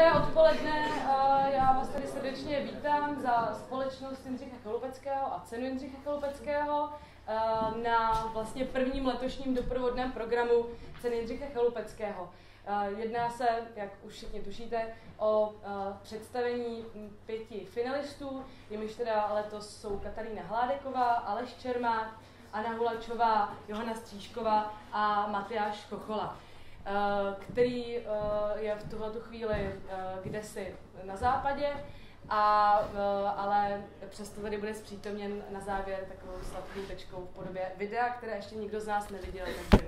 Dobré odpoledne, já vás tady srdečně vítám za společnost Jindřicha Chalupeckého a cenu Jindřicha Chalupeckého na vlastně prvním letošním doprovodném programu ceny Jindřicha Chalupeckého. Jedná se, jak už všichni tušíte, o představení pěti finalistů, jimiž teda letos jsou Katarína Hládeková, Aleš Čermák, Anna Hulačová, Johana Stříšková a Matyáš Kochola. Eh, který eh, je v tuhle chvíli eh, kdesi na západě, a, ale přesto tady bude zpřítomněn na závěr takovou sladkou tečkou v podobě videa, které ještě nikdo z nás neviděl, takže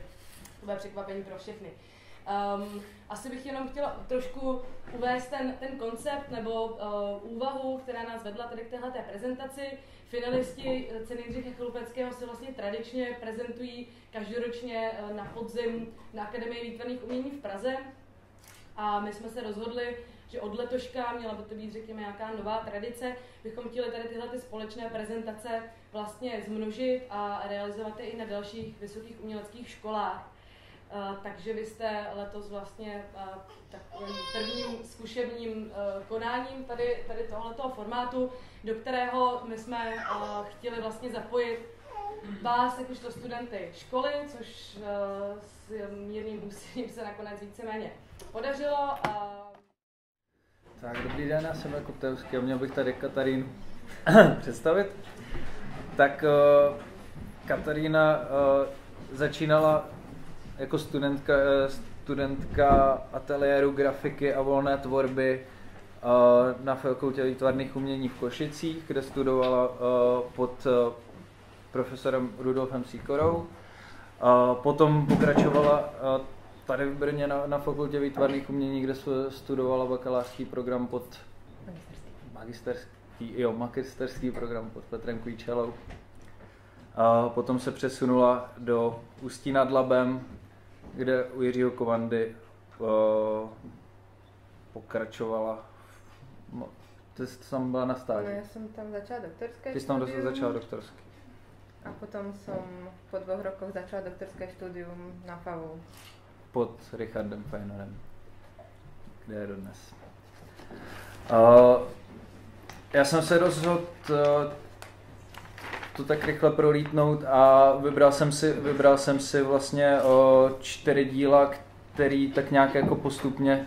to bude překvapení pro všechny. Um, asi bych jenom chtěla trošku uvést ten, ten koncept nebo uh, úvahu, která nás vedla tady k téhle prezentaci. Finalisti ceny Jindřicha Chlupeckého se vlastně tradičně prezentují každoročně uh, na podzim na Akademii výtvarných umění v Praze. A my jsme se rozhodli, že od letoška, měla by to být, řekněme, nějaká nová tradice, bychom chtěli tady tyhle ty společné prezentace vlastně zmnožit a realizovat je i na dalších vysokých uměleckých školách. Uh, takže vy jste letos vlastně uh, takovým prvním zkušebním uh, konáním tady, tady tohoto formátu, do kterého my jsme chtěli vlastně zapojit vás jakožto studenty školy, což s mírným úsilím se nakonec víceméně podařilo. Tak, dobrý den, já jsem jako Tevský a měl bych tady Katarínu představit. Tak Katarína začínala jako studentka, eh, studentka ateliéru grafiky a volné tvorby eh, na fakultě výtvarných umění v Košicích, kde studovala eh, pod profesorem Rudolfem Sikorou. Potom pokračovala tady v Brně na, na fakultě výtvarných umění, kde studovala bakalářský program pod magisterský, jo, magisterský program pod Petrem Kvíčelou. A potom se přesunula do Ústí nad Labem, kde u Jiřího Kovandy uh, pokračovala. Ty jsi tam byla na stáži? No, já jsem tam začala doktorské Ty jsi tam začala doktorské. A potom jsem po dvou rokoch začala doktorské studium na FAVu. Pod Richardem Feinorem, kde je dodnes. Uh, já jsem se rozhodl uh, to tak rychle prolítnout a vybral jsem si, vybral jsem si vlastně o, čtyři díla, který tak nějak jako postupně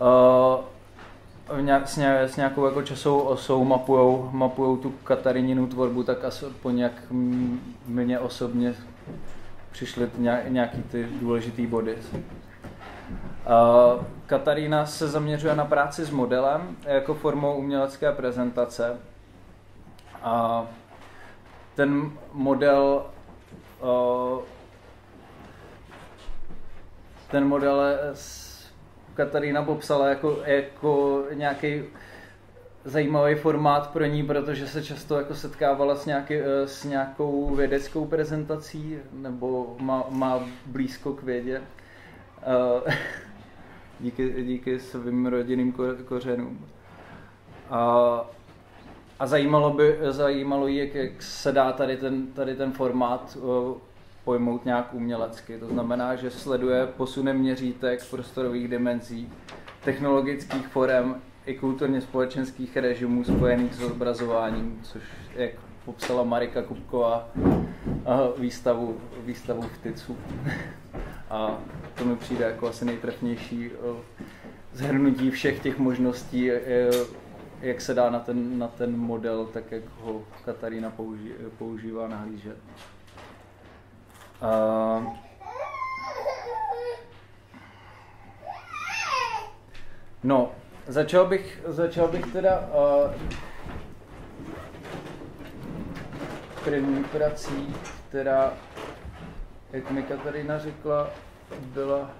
o, nějak, s, nějak, s nějakou jako časovou osou mapujou, mapujou tu Katarininu tvorbu, tak aspoň nějak mně osobně přišly nějaký ty důležitý body. Uh, Katarína se zaměřuje na práci s modelem jako formou umělecké prezentace. Uh, ten model uh, ten model Katarína popsala jako, jako nějaký zajímavý formát pro ní, protože se často jako setkávala s, nějaký, eh, s nějakou vědeckou prezentací nebo má, má blízko k vědě. Díky, díky svým rodinným kořenům. Uh, a zajímalo by, zajímalo jí, jak, jak se dá tady ten, tady ten formát uh, pojmout nějak umělecky. To znamená, že sleduje posunem měřítek, prostorových dimenzí, technologických forem i kulturně společenských režimů spojených s obrazováním, což jak popsala Marika Kupková výstavu, výstavu v Ticu. A to mi přijde jako asi nejtrefnější zhrnutí všech těch možností jak se dá na ten, na ten model, tak jak ho Katarína použí, používá, nahlížet. Uh, no, začal bych, začal bych teda uh, první prací, která, jak mi Katarína řekla, byla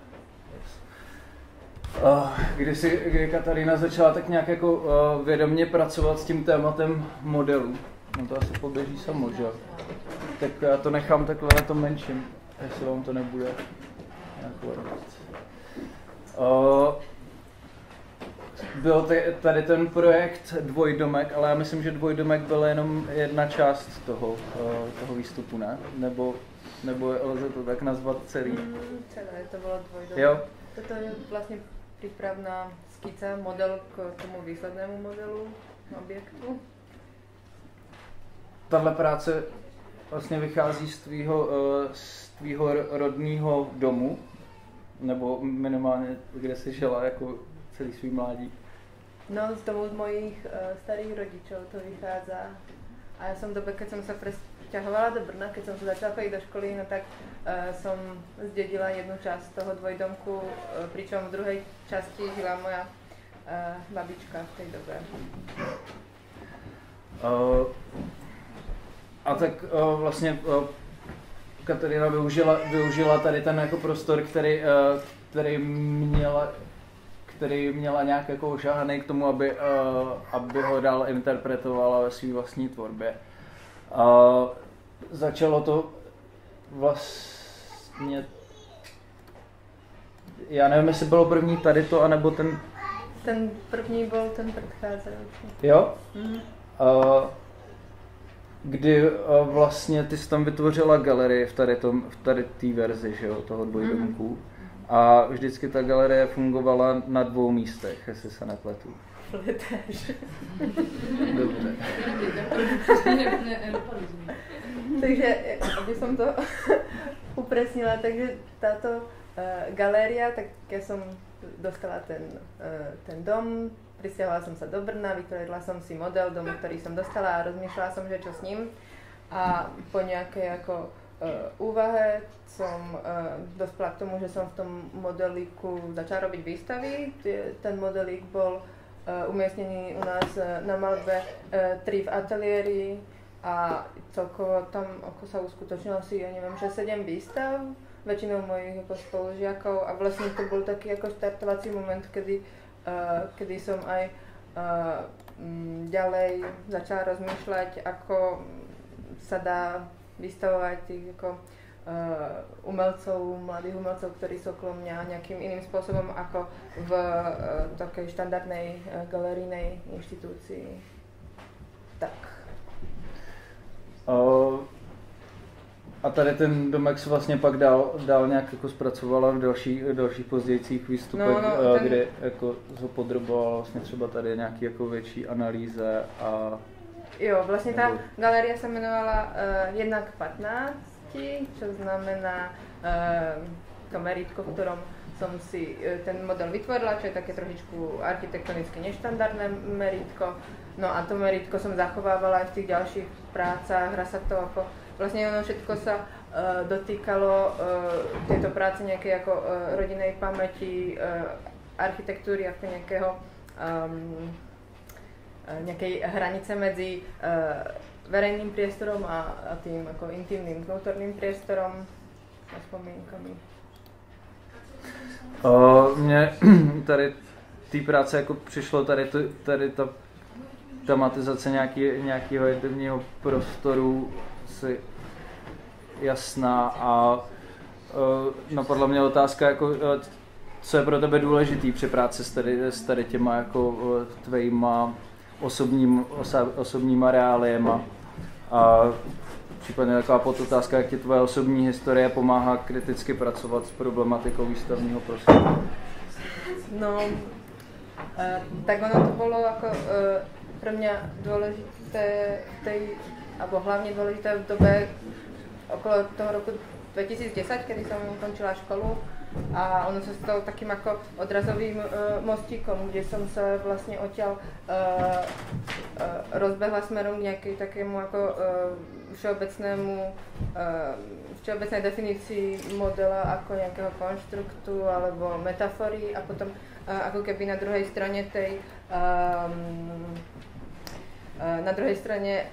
kdy, si, kdy Katarína začala tak nějak jako uh, vědomě pracovat s tím tématem modelu. No to asi poběží samo, že Tak já to nechám takhle na tom menším, jestli vám to nebude nějak uh, byl tady ten projekt Dvojdomek, ale já myslím, že Dvojdomek byl jenom jedna část toho, uh, toho výstupu, ne? Nebo, nebo lze to tak nazvat celý? Mm, celé to bylo Dvojdomek. Jo? Toto je vlastně prípravná skica, model k tomu výslednému modelu objektu. Tahle práce vlastně vychází z tvýho, eh, z tvýho rodného domu, nebo minimálně kde jsi žila jako celý svý mládí? No, z domu mojich uh, starých rodičov to vychádza. A ja som v keď som sa presťahovala do Brna, keď som sa začala chodiť do školy, no tak uh, som zdedila jednu časť toho dvojdomku, uh, pričom v druhej časti žila moja uh, babička v tej dobe. Uh, a tak uh, vlastně uh, Katarina využila, využila tady ten jako prostor, který, uh, který měla který měla nějak jako k tomu, aby, uh, aby ho dál interpretovala ve své vlastní tvorbě. Uh, začalo to vlastně já nevím, jestli bylo první tady to, anebo ten... Ten první byl ten předcházející. Jo? Mm-hmm. Uh, kdy uh, vlastně ty jsi tam vytvořila galerii v tady, tom, v tady té verzi, že jo, toho dvojdomku. Mm-hmm. A vždycky ta galerie fungovala na dvou místech, jestli se nepletu. Dobře. takže, aby som to upresnila, takže táto uh, galéria, tak ja som dostala ten, uh, ten dom, prisťahovala som sa do Brna, vytvorila som si model domu, ktorý som dostala a rozmýšľala som, že čo s ním. A po nejakej ako uh, úvahe som uh, dospela k tomu, že som v tom modelíku začala robiť výstavy. Ten modelík bol uh, umiestnený u nás uh, na malbe uh, tri v ateliéri a celkovo tam ako sa uskutočnilo asi, ja neviem, že 7 výstav, väčšinou mojich ako spolužiakov a vlastne to bol taký ako štartovací moment, kedy, uh, kedy som aj uh, m, ďalej začala rozmýšľať, ako sa dá vystavovať tých ako, uh, umelcov, mladých umelcov, ktorí sú okolo mňa nejakým iným spôsobom ako v uh, takej štandardnej uh, galerijnej inštitúcii. Tak. Uh, a tady ten domek se vlastně pak dál, dál nějak jako zpracovala v další, dalších pozdějcích výstupech, no, no, ten... kde jako ho podrobovala vlastně třeba tady nějaký jako větší analýze a Jo, vlastne tá galéria sa menovala uh, jednak 15, čo znamená to meritko, v ktorom som si uh, ten model vytvorila, čo je také trošičku architektonicky neštandardné meritko. No a to meritko som zachovávala aj v tých ďalších prácach, hra sa to ako, vlastne ono všetko sa uh, dotýkalo uh, tejto práce nejakej ako uh, rodinej pamäti, uh, architektúry ako nejakého um, Eh, nejakej hranice medzi uh, verejným priestorom a, a tým ako intimným vnútorným priestorom a spomínkami. Uh, mně tady té práce jako přišlo tady, to, tady ta tematizace nějaký, nějakého intimního prostoru si jasná a uh, napadla mě otázka, jako, uh, co je pro tebe důležitý při práci s tady, s tady těma jako uh, tvejma osobním, osa, osobníma reáliema. A případně taková podotázka, jak ti tvoje osobní historie pomáhá kriticky pracovat s problematikou výstavního prostoru? No, uh, tak ono to bylo jako uh, pro mě důležité tej, alebo hlavně důležité v době okolo toho roku 2010, kedy jsem ukončila školu, a ono sa stalo takým ako odrazovým uh, mostíkom, kde som sa vlastne odtiaľ uh, uh, rozbehla smerom k nejakej takému ako uh, všeobecnému uh, všeobecnej definícii modela ako nejakého konštruktu alebo metafory a potom uh, ako keby na druhej strane tej um, na druhej strane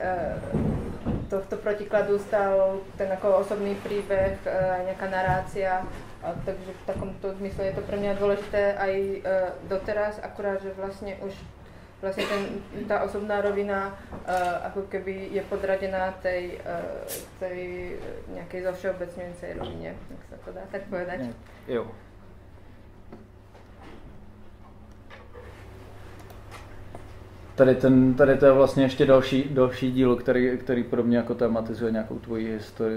tohto protikladu stal ten ako osobný príbeh, nejaká narácia a takže v takomto zmysle je to pre mňa dôležité aj uh, doteraz, akurát, že vlastne už vlastne ten, tá osobná rovina uh, keby je podradená tej, uh, tej nejakej zovšeobecňujúcej rovine, ak sa to dá tak povedať. Jo. Tady, ten, tady to je vlastně ještě další, další díl, který, který pro mě jako tematizuje nějakou tvoji histori,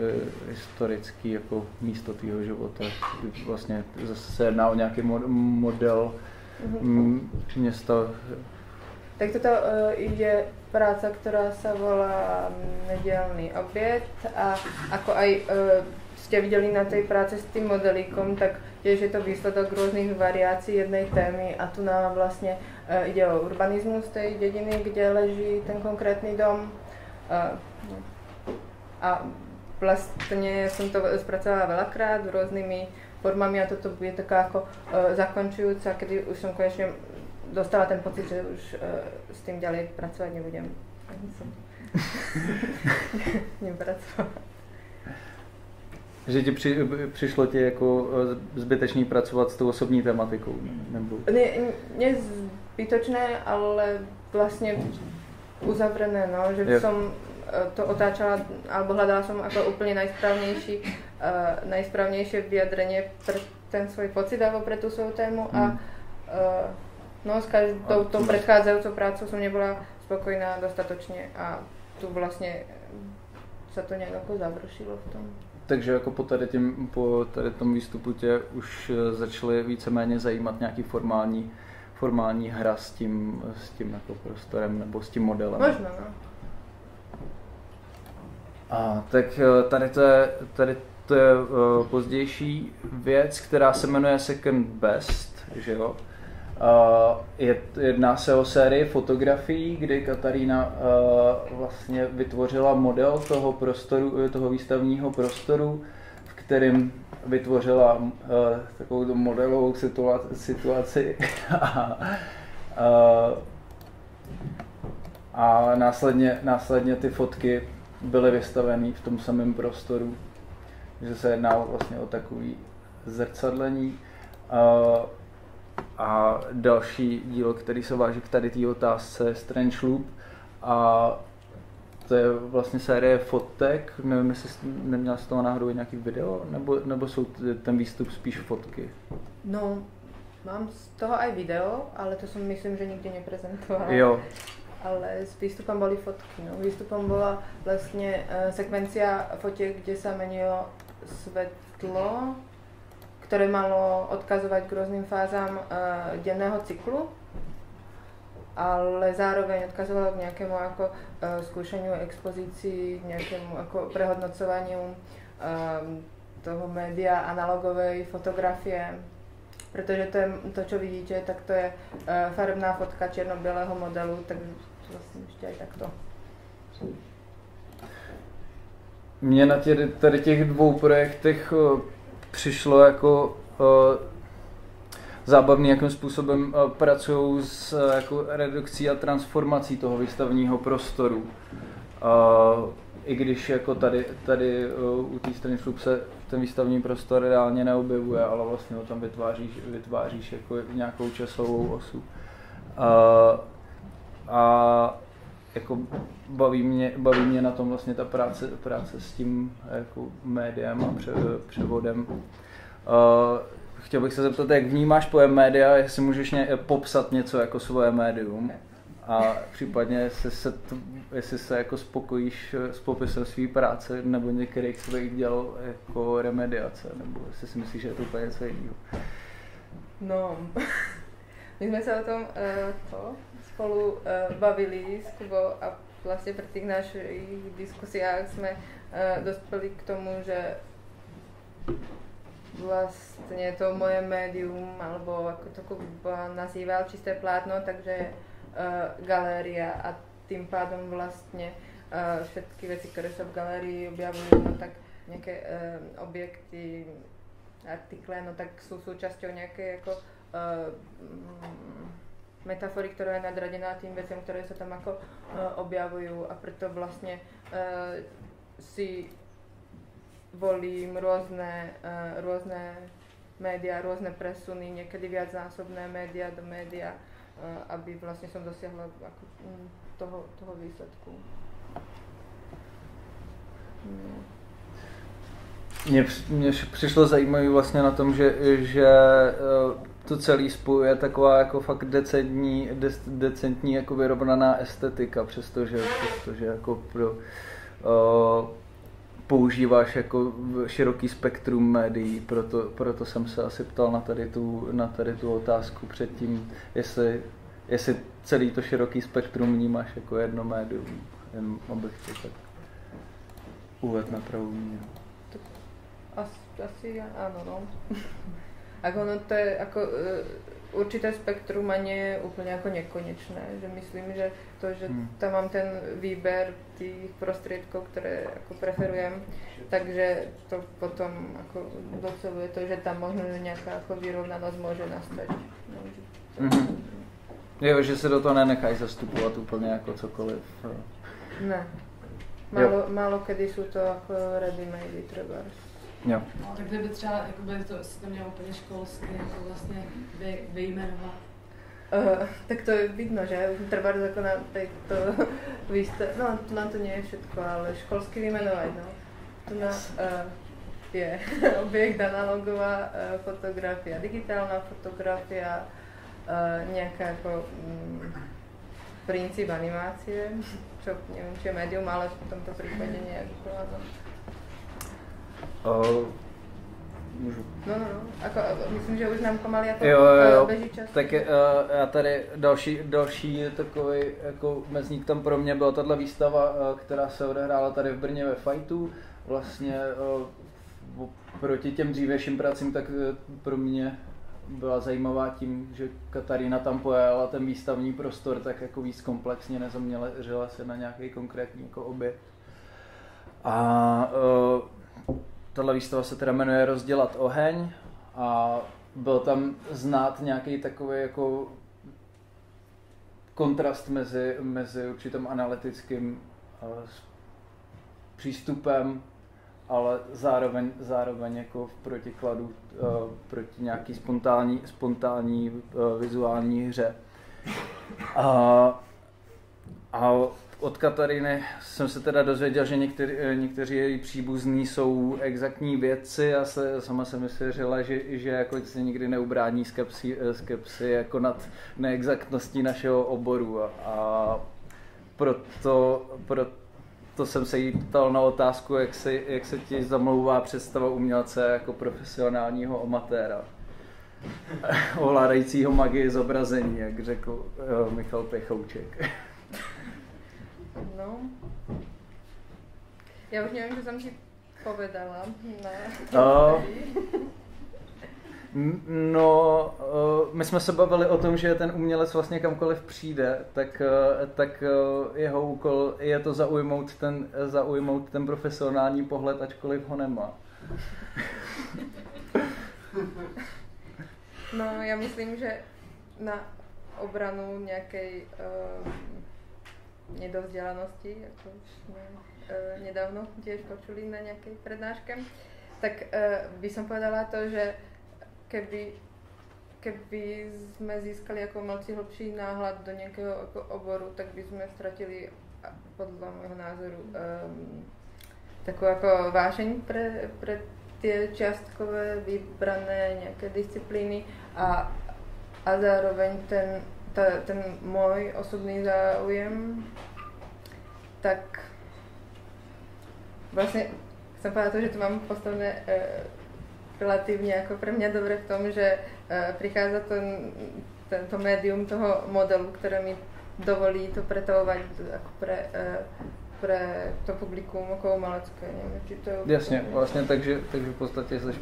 historický jako místo tvýho života. Vlastně zase se jedná o nějaký model mm, město. Tak toto uh, je práca, ktorá sa volá Nedelný oběd a ako aj uh, ste videli na tej práci s tým modelíkom, tak tiež je to výsledok rôznych variácií jednej témy a tu nám vlastne uh, ide o urbanizmus tej dediny, kde leží ten konkrétny dom. Uh, a vlastne som to spracovala veľakrát rôznymi formami a toto bude taká ako uh, zakončujúca, kedy už som konečne dostala ten pocit, že už s tým ďalej pracovať nebudem. Ani som nepracovala. Že ti při, přišlo ti jako zbytečný pracovat s tou osobní tematikou? Nebo... Ne, ne zbytočné, ale vlastně uzavřené, no, že jo. som to otáčala, alebo hľadala som ako úplne najsprávnejší, uh, najsprávnejšie vyjadrenie pre ten svoj pocit alebo pre tú svoju tému a uh, no s každou tou predchádzajúcou prácou som nebola spokojná dostatočne a tu vlastne sa to nějak jako završilo v tom. Takže jako po tady, tím, po tady tom výstupu tě už e, začaly víceméně zajímat nějaký formální, formální hra s tím, s tím jako prostorem nebo s tím modelem? Možno, no. A, tak e, tady to je, tady to je uh, pozdější věc, která se jmenuje Second Best, že jo? Uh, je, jedná se o sérii fotografií, kdy Katarína uh, vlastně vytvořila model toho prostoru, toho výstavního prostoru, v kterém vytvořila uh, takovou modelovou situaci, situaci a, uh, a následně, následně ty fotky byly vystaveny v tom samém prostoru, že se jedná vlastně o takový zrcadlení. Uh, a další dílo, který se váží k tady té otázce, je Strange Loop. A to je vlastně série fotek, nevím, jestli neměla z toho náhodou nějaký video, nebo, nebo jsou ten výstup spíš fotky? No, mám z toho aj video, ale to jsem myslím, že nikdy neprezentovala. Jo. Ale s výstupem boli fotky. No. Výstupom bola vlastne uh, sekvencia fotiek, kde sa menilo svetlo, ktoré malo odkazovať k rôznym fázam uh, denného cyklu, ale zároveň odkazovalo k nejakému ako uh, skúšaniu expozícií, nejakému ako prehodnocovaniu um, toho média analogovej fotografie. Pretože to, je, to, čo vidíte, tak to je uh, farebná fotka čierno-bielého modelu, tak vlastne ešte aj takto. Mně na tě, tady těch dvou projektech přišlo jako uh, zábavný, jakým způsobem uh, pracují s uh, jako redukcí a transformací toho výstavního prostoru. I když jako tady, tady u té strany se ten výstavní prostor reálně neobjevuje, ale vlastně ho tam vytváříš, vytváříš jako nějakou časovou osu. Uh, a jako baví mě, baví mě na tom vlastně ta práce, práce s tím jako médiem a pře, převodem. Uh, chtěl bych se zeptat, jak vnímáš pojem média, jestli můžeš ně, popsat něco jako svoje médium a případně jestli se, jestli se jako spokojíš s popisem své práce nebo některých svých děl jako remediace, nebo jestli si myslíš, že je to úplně něco jiného. No, my jsme se o tom uh, to, spolu uh, bavili s Kubou a vlastně při těch našich diskusiách jsme uh, dospěli k tomu, že vlastně to moje médium, alebo ako to Kuba nazýval, čisté plátno, takže uh, galéria a tým pádom vlastně uh, všetky věci, které se v galerii objavují, no tak nějaké uh, objekty, artikle, no tak jsou součástí nějaké jako uh, metafory, ktorá je nadradená tým veciam, ktoré sa tam ako uh, objavujú a preto vlastne uh, si volím rôzne, uh, rôzne média, rôzne presuny, niekedy viacnásobné média do média, aby vlastne som dosiahla ako, um, toho, toho výsledku. Mně přišlo zajímavé vlastně na tom, že, že to celé spojuje taková jako fakt decentní, de, decentní jako vyrovnaná estetika, přestože, přestože jako pro, uh, používáš jako široký spektrum médií, proto, proto jsem se asi ptal na tady tu, na tady tu otázku předtím, jestli, jestli celý to široký spektrum vnímáš jako jedno médium, jen abych to tak uvedl na pravou míru. Asi, asi áno, no. Ako no to je ako uh, určité spektrum a nie je úplne ako nekonečné. Že myslím, že to, že hmm. tam mám ten výber tých prostriedkov, ktoré ako preferujem, takže to potom ako doceluje to, že tam možno že nejaká ako vyrovnanosť môže nastať. No, mm-hmm. Jo, že se do toho nenechají zastupovat úplně jako cokoliv. Ne. Málo, málo kedy jsou to jako ready-made třeba. Jo. No, tak kdyby třeba, jakoby to, si to měl úplně školsky, jako vlastně vy, vyjmenovat. Uh, tak to je vidno, že treba jako na tejto výstav, no na to nie je všetko, ale školsky vymenovať, no. Tu na, uh, je objekt analogová uh, fotografia, digitálna fotografia, uh, nejaká ako um, princíp animácie, čo neviem, či je médium, ale v tomto prípade nejako, áno. Uh, můžu. No, no, no. Ako, myslím, že už nám pomalu jako jo, jo, jo. běží čas. Tak uh, já tady další, další takový jako mezník tam pro mě byla tahle výstava, uh, která se odehrála tady v Brně ve Fightu. Vlastně uh, proti těm dřívějším pracím, tak uh, pro mě byla zajímavá tím, že Katarína tam pojala ten výstavní prostor tak jako víc komplexně, nezaměřila se na nějaký konkrétní jako objekt. A uh, tahle výstava se teda jmenuje Rozdělat oheň a byl tam znát nějaký takový jako kontrast mezi, mezi určitým analytickým uh, přístupem, ale zároveň, zároveň jako v protikladu uh, proti nějaký spontánní, spontánní uh, vizuální hře. A, a od Katariny jsem se teda dozvěděl, že některý, někteří její příbuzní jsou exaktní vědci a se, sama jsem myslela, že, že jako se nikdy neubrání skepsi, skepsi jako nad neexaktností našeho oboru. A, a proto, proto jsem se jí ptal na otázku, jak se, jak se ti zamlouvá představa umělce jako profesionálního amatéra ovládajícího magii zobrazení, jak řekl uh, Michal Pechouček. No. Já už nevím, co jsem ti povedala. Na... Uh, no, uh, my jsme se bavili o tom, že ten umělec vlastně kamkoliv přijde, tak, uh, tak uh, jeho úkol je to zaujmout ten, zaujmout ten profesionální pohled, ačkoliv ho nemá. No, já myslím, že na obranu nějaké nedovzdelanosti, ako sme uh, nedávno tiež počuli na nejakej prednáške, tak uh, by som povedala to, že keby, keby sme získali ako malci hlbší náhľad do nejakého ako oboru, tak by sme stratili podľa môjho názoru um, takú ako vášeň pre, pre tie čiastkové vybrané nejaké disciplíny a, a zároveň ten ta, ten můj osobný záujem, tak vlastně jsem povedala to, že to mám postavené uh, relatívne ako pre mňa dobre v tom, že uh, prichádza ten, tento médium toho modelu, ktoré mi dovolí to pretavovať ako pre, uh, pre to publikum jako umelecké, nevím, či to je... Jasně, vlastně, takže, takže v podstatě jsi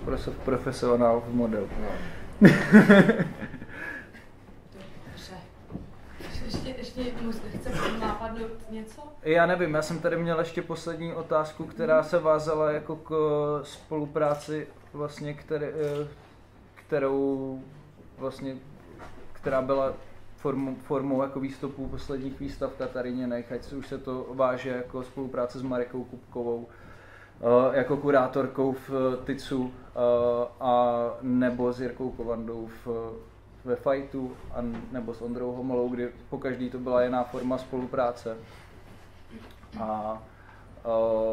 profesionál v modelu. No. ještě chce nápadnout něco? Já nevím, já jsem tady měl ještě poslední otázku, která se vázala jako k eh, spolupráci vlastně, které, eh, kterou vlastně, která byla formou, formou jako výstupů posledních výstav Kataríně Nech, ať už se to váže jako spolupráce s Marikou Kupkovou, eh, jako kurátorkou v TICu a nebo s Jirkou Kovandou v ve Fightu a nebo s Ondrou Homolou, kdy po každý to byla jiná forma spolupráce. A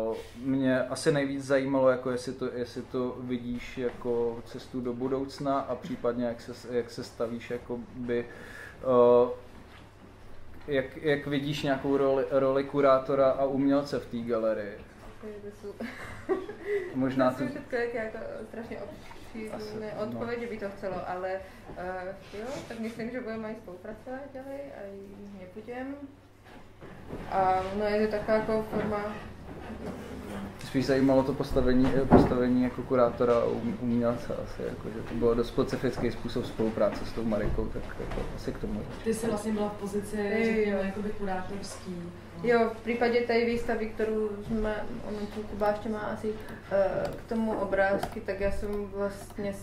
uh, mě asi nejvíc zajímalo, jako jestli, to, jestli to vidíš jako cestu do budoucna a případně jak se, jak se stavíš jako by, uh, jak, jak vidíš nějakou roli, roli kurátora a umělce v té galerii? Možná to jsou jako strašně obšírné Asi, no. odpovědi by to chcelo, ale uh, jo, tak myslím, že budeme aj spolupracovat ďalej, aj nebudem. A no je to taková jako forma spíš zajímalo to postavení, postavení jako kurátora a um- umělce asi, jako, že to bylo dost specifický způsob spolupráce s tou Marikou, tak jako, asi k tomu. Ty jsi vlastně byla v pozici, řekněme, jakoby kurátorský. Jo, v případě té výstavy, kterou jsme, ono tu Kuba ještě má asi eh, k tomu obrázky, tak já jsem vlastně,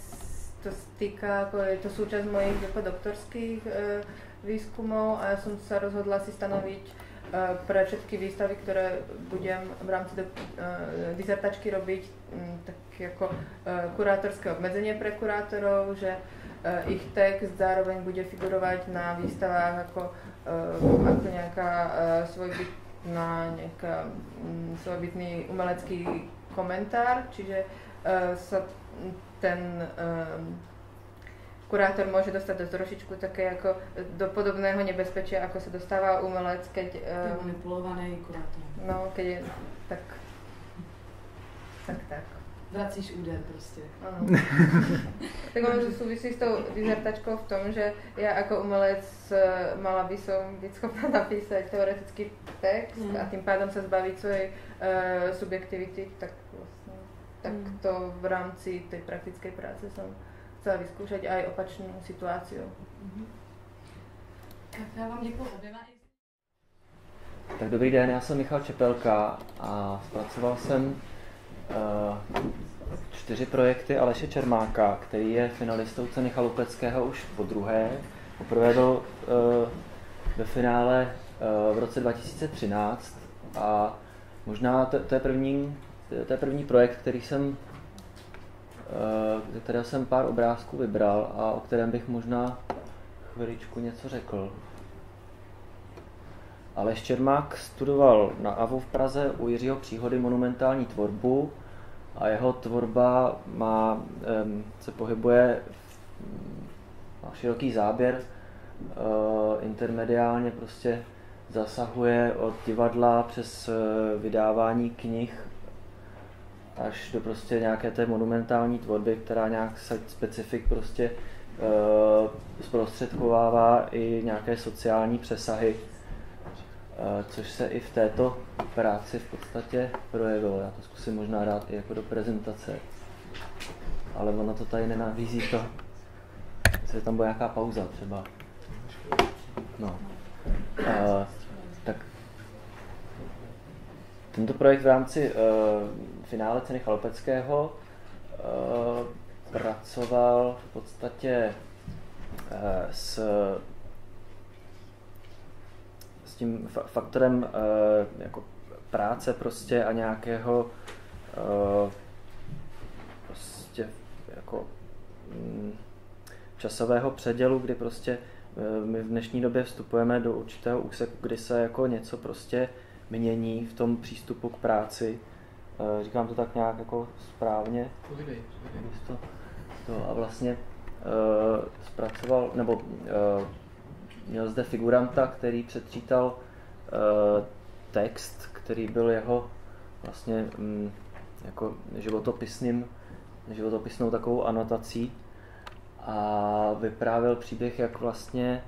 to stýká, jako je to součást mojich jako doktorských eh, výzkumů a já jsem se rozhodla si stanoviť eh, pre všetky výstavy, které budem v rámci do, eh, dizertačky robiť, mm, tak jako eh, kurátorské obmedzenie pre kurátorov, že eh, ich text zároveň bude figurovat na výstavách jako uh, ako nejaká uh, svojbytná, nejaká um, svojbytný umelecký komentár, čiže uh, sa ten um, kurátor môže dostať do trošičku také jako do podobného nebezpečia, ako sa dostáva umelec, keď, um, manipulovaný kurátor. no, keď je tak, tak, tak. Vracíš úder prostě. Ano. tak ono to souvisí s tou dizertačkou v tom, že já jako umelec eh, mala by som být schopná napísať teoretický text Mm. a tím pádem se zbavit svojej uh, subjektivity, tak vlastně tak Mm. to v rámci té praktické práce jsem chcela vyskúšať aj opačnou situáciu. Mhm. Tak já vám děkuji oběma. Tak dobrý den, já jsem Michal Čepelka a zpracoval jsem čtyři projekty Aleše Čermáka, který je finalistou ceny Chalupeckého už po druhé. Poprvé byl uh, ve finále uh, v roce 2013 a možná to, to, je první, to je první projekt, který jsem, ze kterého jsem pár obrázků vybral a o kterém bych možná chviličku něco řekl. Aleš Čermák studoval na AVU v Praze u Jiřího Příhody monumentální tvorbu a jeho tvorba má, se pohybuje, má široký záběr, eh, intermediálně prostě zasahuje od divadla přes eh, vydávání knih až do prostě nějaké té monumentální tvorby, která nějak se- specifik prostě eh, zprostředkovává i nějaké sociální přesahy, což se i v této práci v podstatě projevilo. Já to zkusím možná dát i jako do prezentace, ale ono to tady nenabízí to, jestli tam bude nějaká pauza třeba. No. Eh, tak tento projekt v rámci uh, finále ceny Chalopeckého uh, pracoval v podstatě uh, s, s tím fa- faktorem uh, jako práce prostě a nějakého uh, prostě jako mm, časového předělu, kdy prostě eh, my v dnešní době vstupujeme do určitého úseku, kdy se jako něco prostě mění v tom přístupu k práci. Eh, Říkám to tak nějak jako správně. Povídej, povídej. To, to a vlastně uh, zpracoval, nebo uh, měl zde figuranta, který předčítal uh, text, který byl jeho vlastně um, jako životopisným, životopisnou takovou anotací a vyprávěl příběh, jak vlastně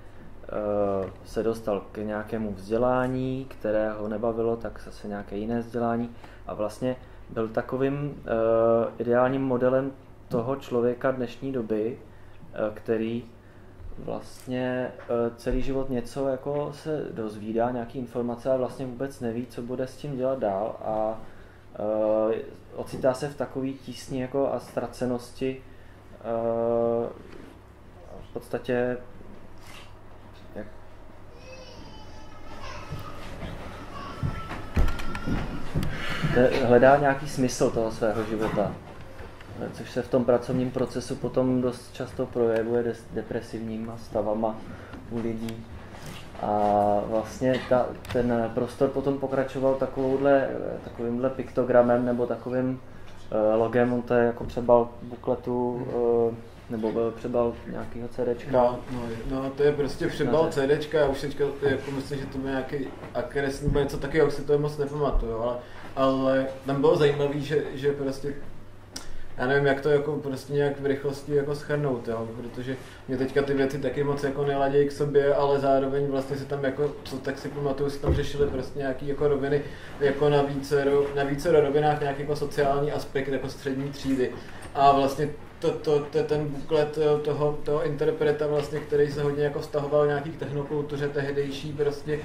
uh, se dostal k nějakému vzdělání, které ho nebavilo, tak zase nějaké jiné vzdělání a vlastně byl takovým uh, ideálním modelem toho člověka dnešní doby, který vlastně uh, celý život něco jako se dozvídá, nějaký informace a vlastně vůbec neví, co bude s tím dělat dál a uh, ocitá se v takové tísni jako a ztracenosti uh, v podstatě jak hledá nějaký smysl toho svého života, což se v tom pracovním procesu potom dost často projevuje depresivníma stavama u lidí. A vlastně ta, ten prostor potom pokračoval takovouhle, takovýmhle piktogramem nebo takovým uh, logem, on to je jako přebal bukletu uh, nebo byl přebal nějakého CDčka. No, no, no, to je prostě přebal CDčka, já už teďka jako myslím, že to má nějaký akresní nebo něco takového, už si to moc nepamatuju, ale, ale tam bylo zajímavé, že, že prostě já nevím, jak to jako prostě nějak v rychlosti jako schrnout, jo, protože mě teďka ty věci taky moc jako neladějí k sobě, ale zároveň vlastně se tam jako, co tak si pamatuju, se tam řešili prostě nějaký jako roviny, jako na více, na více rovinách nějaký jako sociální aspekt jako střední třídy. A vlastně to, to, to, ten buklet toho, toho interpreta vlastně, který se hodně jako vztahoval nějaký technokultuře tehdejší prostě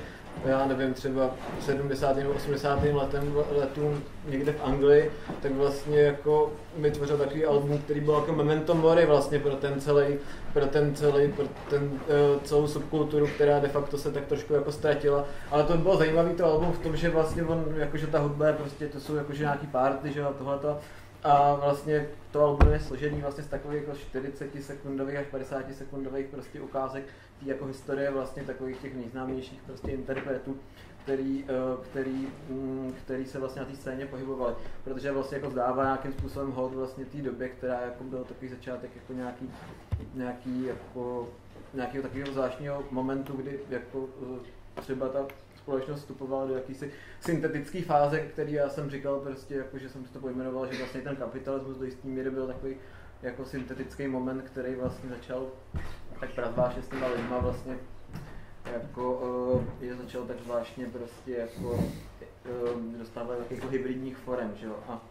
já nevím, třeba 70. nebo 80. letem, letům někde v Anglii, tak vlastně jako vytvořil takový album, který byl jako memento mori vlastně pro ten celý, pro ten celý, pro ten, uh, celou subkulturu, která de facto se tak trošku jako ztratila. Ale to bylo zajímavý to album v tom, že vlastně on, jakože ta hudba je prostě, to jsou jakože nějaký party, že jo, tohleto. A vlastně to album je složený vlastně z takových jako 40 sekundových až 50 sekundových prostě ukázek jako historie vlastně takových těch nejznámějších prostě interpretů, který, eh, který, mm, který se vlastně na té scéně pohybovali. Protože vlastně jako zdává nějakým způsobem hod vlastně té době, která jako byl takový začátek jako nějaký, nějaký jako nějakého takového zvláštního momentu, kdy jako eh, třeba ta společnost vstupovala do jakýsi syntetické fáze, který já jsem říkal prostě, jako, že jsem si to pojmenoval, že vlastně ten kapitalismus do jisté míry byl takový jako syntetický moment, který vlastně začal tak prazvážně s těma lidma vlastně jako uh, je začal tak zvláštně prostě jako uh, dostávat jako hybridních forem, že jo. A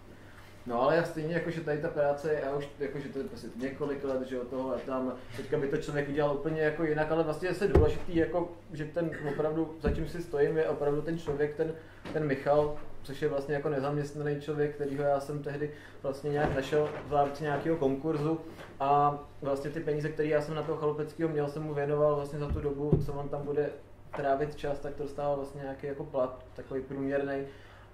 No ale já stejně jako, že tady ta práce, já už jako, že to je prostě několik let, že jo, toho a tam, teďka by to člověk udělal úplně jako jinak, ale vlastně je se důležitý, jako, že ten opravdu, za čím si stojím, je opravdu ten člověk, ten, ten Michal, což je vlastně jako nezaměstnaný člověk, kterýho já jsem tehdy vlastně nějak našel v rámci nějakého konkurzu. A vlastně ty peníze, které já jsem na toho chalupeckého měl, jsem mu věnoval vlastně za tu dobu, co on tam bude trávit čas, tak to dostával vlastně nějaký jako plat, takový průměrný.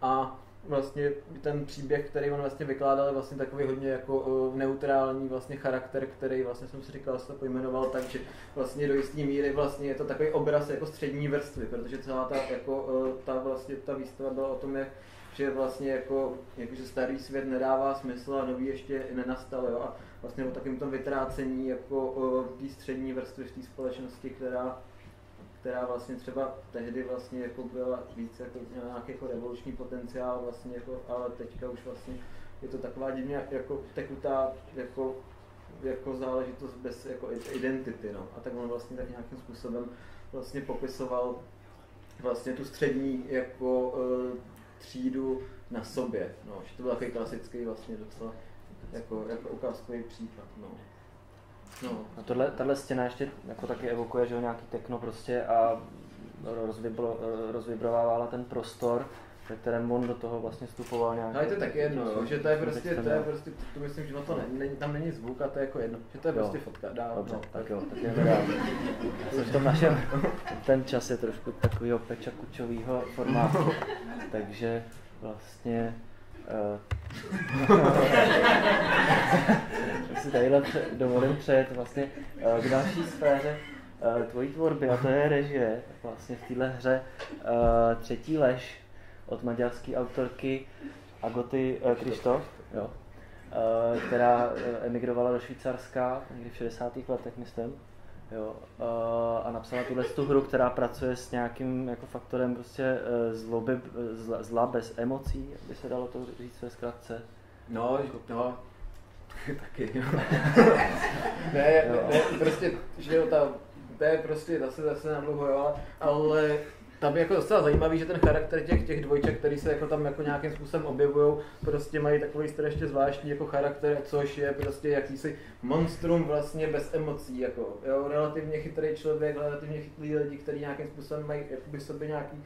A vlastně ten příběh, který on vlastně vykládal, je vlastně takový hodně jako uh, neutrální vlastně charakter, který vlastně jsem si říkal, se to pojmenoval tak, že vlastně do jisté míry vlastně je to takový obraz jako střední vrstvy, protože celá ta, jako, uh, ta vlastně ta výstava byla o tom, jak že vlastně jako, jakože starý svět nedává smysl a nový ještě nenastal, jo, a vlastně o takovém tom vytrácení jako uh, té střední vrstvy v té společnosti, která která vlastně třeba tehdy vlastně jako byla víc jako nějaký jako revoluční potenciál vlastně jako, ale teďka už vlastně je to taková divně jako tekutá jako, jako záležitost bez jako identity, no. A tak on vlastně tak nějakým způsobem vlastně popisoval vlastně tu střední jako uh, třídu na sobě, no. Že to byl takový klasický vlastně docela jako, jako ukázkový příklad, no. No. A tohle, tahle stěna ještě jako taky evokuje, že ho nějaký tekno prostě a rozvibro, rozvibrovávala ten prostor, ve kterém on do toho vlastně vstupoval nějak. No je to tak jedno, jo, že to je prostě, to je prostě, to myslím, že no to ne, tam není zvuk a to je jako jedno, že to je jo. prostě fotka, dál. Dobře, no, tak jo, tak je dál. v tom našem, ten čas je trošku takového pečakučového formátu, takže vlastně si tadyhle dovolím přejet vlastně uh, k další sféře uh, tvojí tvorby a to je režie. Vlastně v téhle hře Třetí lež od maďarské autorky Agoty Krištof, uh, která emigrovala do Švýcarska někdy v 60. letech, myslím. Jo, a napsala tuhle tu hru, která pracuje s nějakým jako faktorem prostě zloby, zla, zla bez emocí, by se dalo to říct ve zkratce. No, no, taky, jo. ne, jo. ne, prostě, že jo, ta, to je prostě zase, zase na dlouho, jo, ale tam je jako docela zajímavý, že ten charakter těch, těch dvojček, který se jako tam jako nějakým způsobem objevují, prostě mají takový ještě zvláštní jako charakter, což je prostě jakýsi monstrum vlastně bez emocí, jako, jo, relativně chytrý člověk, relativně chytrý lidi, kteří nějakým způsobem mají jakoby sobě nějaký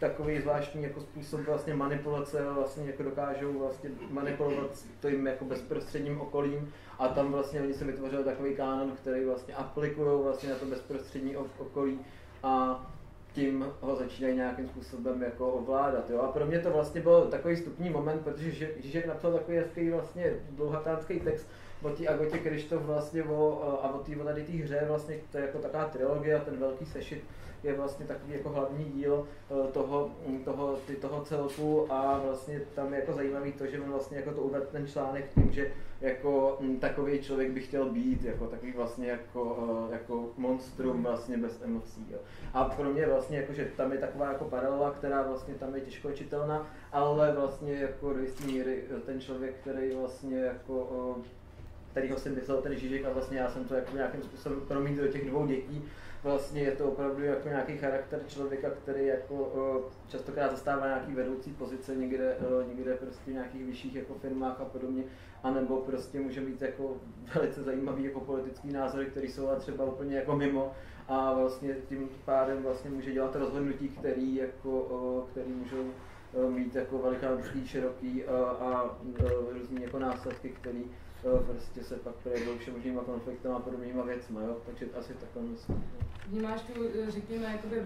takový zvláštní jako způsob vlastně manipulace, vlastně jako dokážou vlastně manipulovat tím jako bezprostředním okolím. A tam vlastně oni se vytvořili takový kánon, který vlastně aplikují vlastně na to bezprostřední okolí. A tím ho začínají nějakým způsobem jako ovládat. Jo? A pro mě to vlastně byl takový stupní moment, protože Žižek napsal takový hezký vlastně dlouhatánský text, o té Agotě Krištof vlastně o, a o té tady té hře vlastně, to je jako taková trilogie a ten velký sešit je vlastně takový jako hlavní díl eh, toho, toho, ty, toho celku a vlastně tam je jako zajímavý to, že on vlastně jako to uvedl ten článek tím, že jako hm, takový člověk by chtěl být, jako takový vlastně jako, eh, jako monstrum vlastně bez emocí. Jo. A pro mě vlastně jako, že tam je taková jako paralela, která vlastně tam je těžko čitelná, ale vlastně jako do jisté míry eh, ten člověk, který vlastně jako kterýho jsem myslel ten Žižek a vlastně já jsem to jako nějakým způsobem promítl do těch dvou dětí, vlastně je to opravdu jako nějaký charakter člověka, který jako častokrát zastává nějaký vedoucí pozice někde, někde prostě v nějakých vyšších jako firmách a podobně, anebo prostě může mít jako velice zajímavý jako politický názory, které jsou třeba úplně jako mimo. A vlastně tím pádem vlastně může dělat rozhodnutí, který, jako, který můžou mít jako velikánský, široký a, a, a různý jako následky, který prostě se pak projevují všemožnýma konfliktama a podobnýma věcma, jo? takže asi takhle myslím. Vnímáš tu, řekněme, jakoby,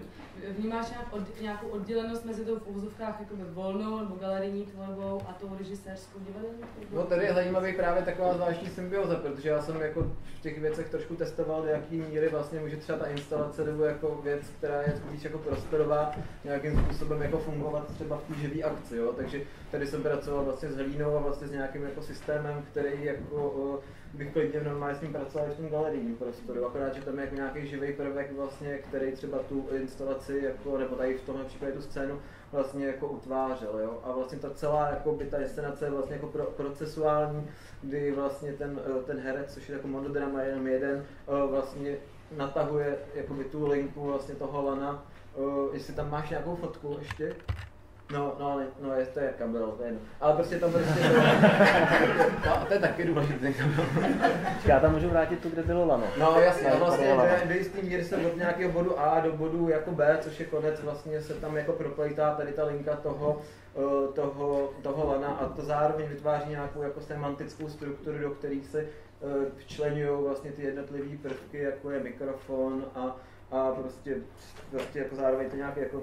vnímáš nějak od, nějakou oddělenost mezi tou v úvozovkách jakoby volnou nebo galerijní tvorbou a tou režisérskou divadelní No tady je zajímavý právě taková zvláštní symbioza, protože já jsem jako v těch věcech trošku testoval, do jaký míry vlastně může třeba ta instalace nebo jako věc, která je spíš jako prostorová, nějakým způsobem jako fungovat třeba v té živý akci, jo? takže tady jsem pracoval vlastně s hlínou a vlastně s nějakým jako systémem, který jako bych klidně normálně s tím pracoval v tom galerijním prostoru, akorát, že tam je jako nějaký živý prvek vlastně, který třeba tu instalaci, jako, nebo tady v tomhle případě tu scénu, vlastně jako utvářel, jo? A vlastně ta celá, jako by ta inscenace je vlastně jako pro, procesuální, kdy vlastně ten, eh, ten herec, což je jako monodrama jenom jeden, eh, vlastně natahuje jakoby tu linku vlastně toho lana, jestli tam máš nějakou fotku ještě? No, no, no, je, to je kabel, to je jedno. Ale prostě to prostě to, no, a to je taky důležité kabel. Já tam můžu vrátit tu, kde bylo lano. No jasně, a vlastně do, do jistý míry se od nějakého bodu A do bodu jako B, což je konec, vlastně se tam jako proplejtá tady ta linka toho, eh, toho, toho lana a to zároveň vytváří nějakou jako semantickou strukturu, do kterých se eh, včlenují vlastně ty jednotlivé prvky, jako je mikrofon a, a prostě, prostě jako zároveň to nějak jako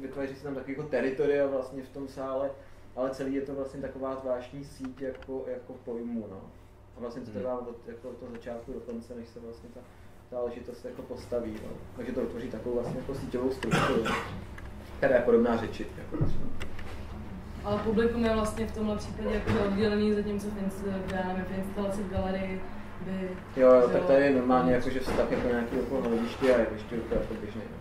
vytváří se tam takový jako teritoria vlastně v tom sále, ale celý je to vlastně taková zvláštní síť jako, jako pojmu, no. A vlastně to hmm. trvá od jako od toho začátku do konce, než se vlastně ta záležitost jako postaví, no. Takže to vytvoří takovou vlastně jako síťovou strukturu, která je podobná řeči. Jako ale publikum je vlastně v tomhle případě jako oddělený, zatímco v, v instalaci v galerii by... Jo, jo, tak to je normálně jako, že vztah jako nějaký okolo hlediště a je ještě jako běžný. No.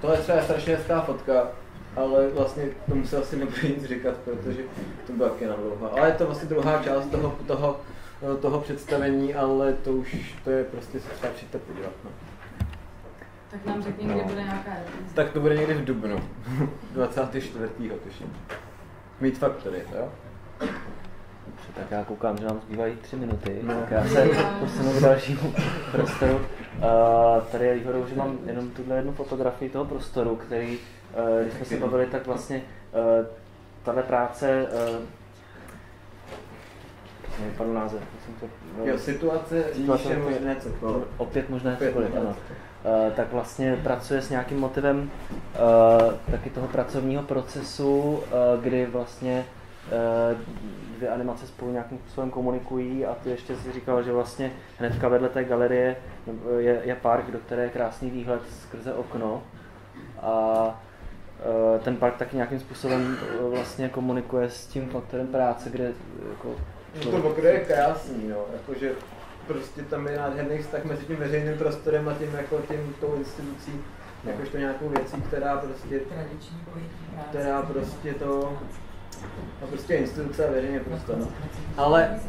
Tohle je třeba strašně hezká fotka, ale vlastně tomu se asi nebude nic říkat, protože to bylo taky na dlouho. Ale je to vlastně druhá část toho, toho, toho představení, ale to už to je prostě se třeba přijďte podívat. No. Tak nám řekni, no. kdy bude nějaká repríza. Tak to bude někdy v Dubnu, 24. tuším. Meet Factory, jo? Tak já koukám, že nám zbývají tři minuty, no. tak já se posunu k dalšímu prostoru. Uh, tady je výhodou, že mám jenom tuhle jednu fotografii toho prostoru, který, uh, když jsme se bavili, tak vlastně uh, tahle práce uh, vypadl název. To, no, jo, situace, situace možné cokoliv. Opět možné cokoliv, ano. Uh, tak vlastně pracuje s nějakým motivem uh, taky toho pracovního procesu, uh, kdy vlastně dvě animace spolu nějakým způsobem komunikují a ty ještě si říkal, že vlastně hnedka vedle té galerie je, je park, do které je krásný výhled skrze okno. A e, ten park taky nějakým způsobem e, vlastně komunikuje s tím faktorem práce, kde jako člověk... To okno je krásný, no, jakože prostě tam je nádherný vztah mezi tím veřejným prostorem a tím, jako tím, tou institucí, jakožto nějakou věcí, která prostě, která prostě to No prostě instituce a veřejně prostě, no. Ale...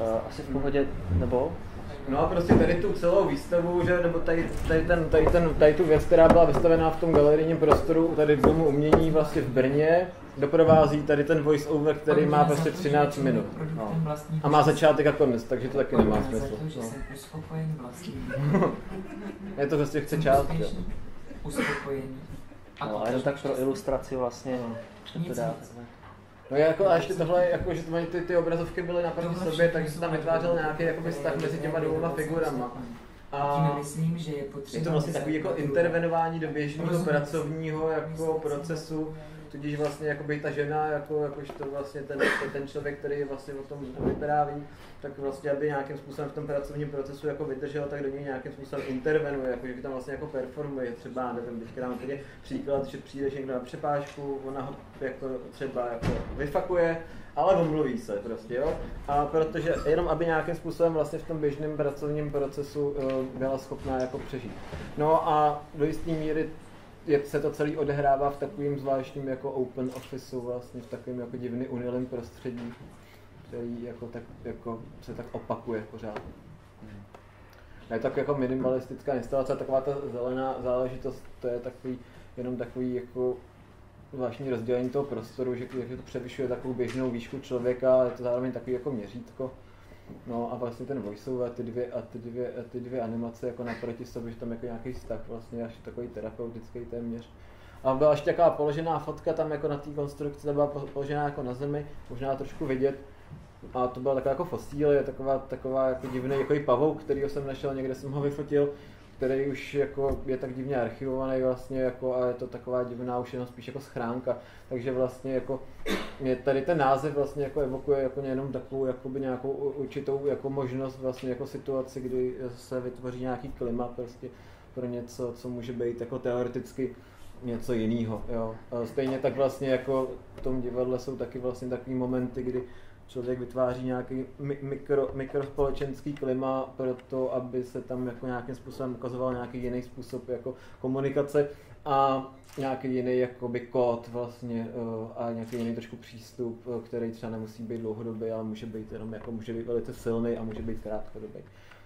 Uh, asi v pohodě, nebo? No a prostě tady tu celou výstavu, že, nebo tady, tady, ten, tady, ten, tady tu věc, která byla vystavená v tom galerijním prostoru, tady v Domu umění vlastně v Brně, doprovází tady ten voice over, který má prostě 13 minut. No. A má začátek a konec, takže to taky nemá smysl. No. Je to prostě chce část. Uspokojení. No, a jenom tak pro ilustraci vlastně, no. to dá. No jako a ještě tohle, jako, že ty, ty obrazovky byly naproti sobě, takže se tam vytvářel nějaký jakoby, vztah mezi těma dvouma figurama. A myslím, že je potřeba... Je to vlastně takový jako intervenování do běžného pracovního jako procesu, tudíž vlastně jakoby ta žena, jako, jakož to vlastně ten, ten člověk, který vlastně o tom vypráví, tak vlastně, aby nějakým způsobem v tom pracovním procesu jako vydržel, tak do něj nějakým způsobem intervenuje, jako, že tam vlastně jako performuje, třeba, nevím, teďka dám tady příklad, že přijde někdo na přepážku, ona ho jako třeba jako vyfakuje, ale omluví se prostě, jo. A protože jenom aby nějakým způsobem vlastně v tom běžném pracovním procesu uh, byla schopná jako přežít. No a do jisté míry je, se to celý odehrává v takovým zvláštním jako open officeu, vlastně v takovém jako divný unilém prostředí, který jako, tak, jako se tak opakuje pořád. A je tak jako minimalistická instalace, taková ta zelená záležitost, to je takový, jenom takový jako zvláštní rozdělení toho prostoru, že, že to převyšuje takovou běžnou výšku člověka, je to zároveň takový jako měřítko. No a vlastně ten voiceover a ty dvě, a ty dvě, a ty dvě animace jako naproti sobě, že tam jako nějaký vztah vlastně až takový terapeutický téměř. A byla ještě taková položená fotka tam jako na té konstrukci, ta byla položená jako na zemi, možná trošku vidět. A to byla taková jako fosílie, taková, taková jako divný jako pavouk, který jsem našel, někde jsem ho vyfotil který už jako je tak divně archivovaný vlastně jako a je to taková divná už jenom spíš jako schránka, takže vlastně jako mě tady ten název vlastně jako evokuje jako jenom takovou jakoby nějakou určitou jako možnost vlastně jako situaci, kdy se vytvoří nějaký klima prostě pro něco, co může být jako teoreticky něco jiného. Stejně tak vlastně jako v tom divadle jsou taky vlastně takový momenty, kdy člověk vytváří nějaký mikro, mikrospolečenský klima pro to, aby se tam jako nějakým způsobem ukazoval nějaký jiný způsob jako komunikace a nějaký jiný jakoby kód vlastně eh, a nějaký jiný trošku přístup, eh, který třeba nemusí být dlouhodobý, ale může být jenom jako může být velice silný a může být krátkodobý.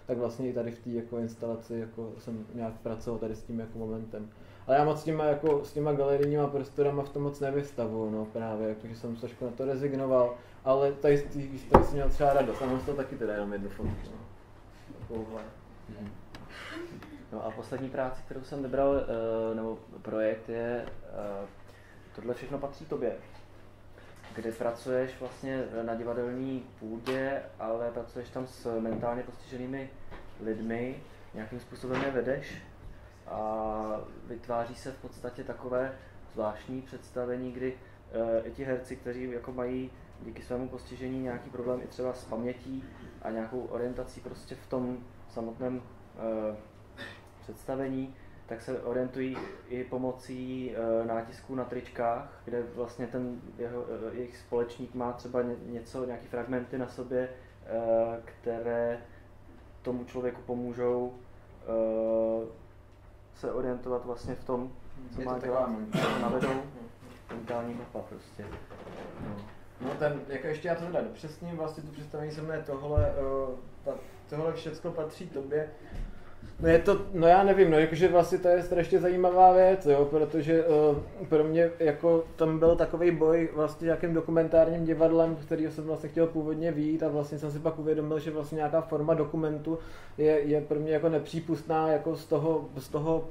Tak vlastně i tady v té jako instalaci jako jsem nějak pracoval tady s tím jako momentem. Ale já moc s těma, jako, s těma galerijníma prostorama v tom moc nevystavu, no právě, jakože jsem trošku na to rezignoval ale tady, tady, tady jsem měl třeba radost, a mám to taky teda jenom jednu fotku. No. Mhm. No a poslední práci, kterou jsem vybral, eh, nebo projekt je, eh, tohle všechno patří tobě, kde pracuješ vlastně na divadelní půdě, ale pracuješ tam s mentálně postiženými lidmi, nějakým způsobem je vedeš a vytváří se v podstatě takové zvláštní představení, kdy e, ti herci, kteří jako mají díky svému postižení nějaký problém i třeba s pamětí a nějakou orientací prostě v tom samotném e, představení, tak se orientují i pomocí e, nátisků na tričkách, kde vlastně ten jeho, e, jejich společník má třeba ně, něco, nějaký fragmenty na sobě, e, které tomu člověku pomůžou e, se orientovat vlastně v tom, co Je má to dělat, navedou mentální mapa prostě. Ten, jako ještě já to teda dopřesním, vlastně tu představení se mne tohle, uh, ta, tohle všechno patří tobě. No je to, no já nevím, no jakože vlastně to je strašně zajímavá věc, jo, protože uh, pro mě jako tam byl takový boj vlastně nějakým dokumentárním divadlem, který jsem vlastně chtěl původně vít a vlastně jsem si pak uvědomil, že vlastně nějaká forma dokumentu je, je pro mě jako nepřípustná jako z toho, z toho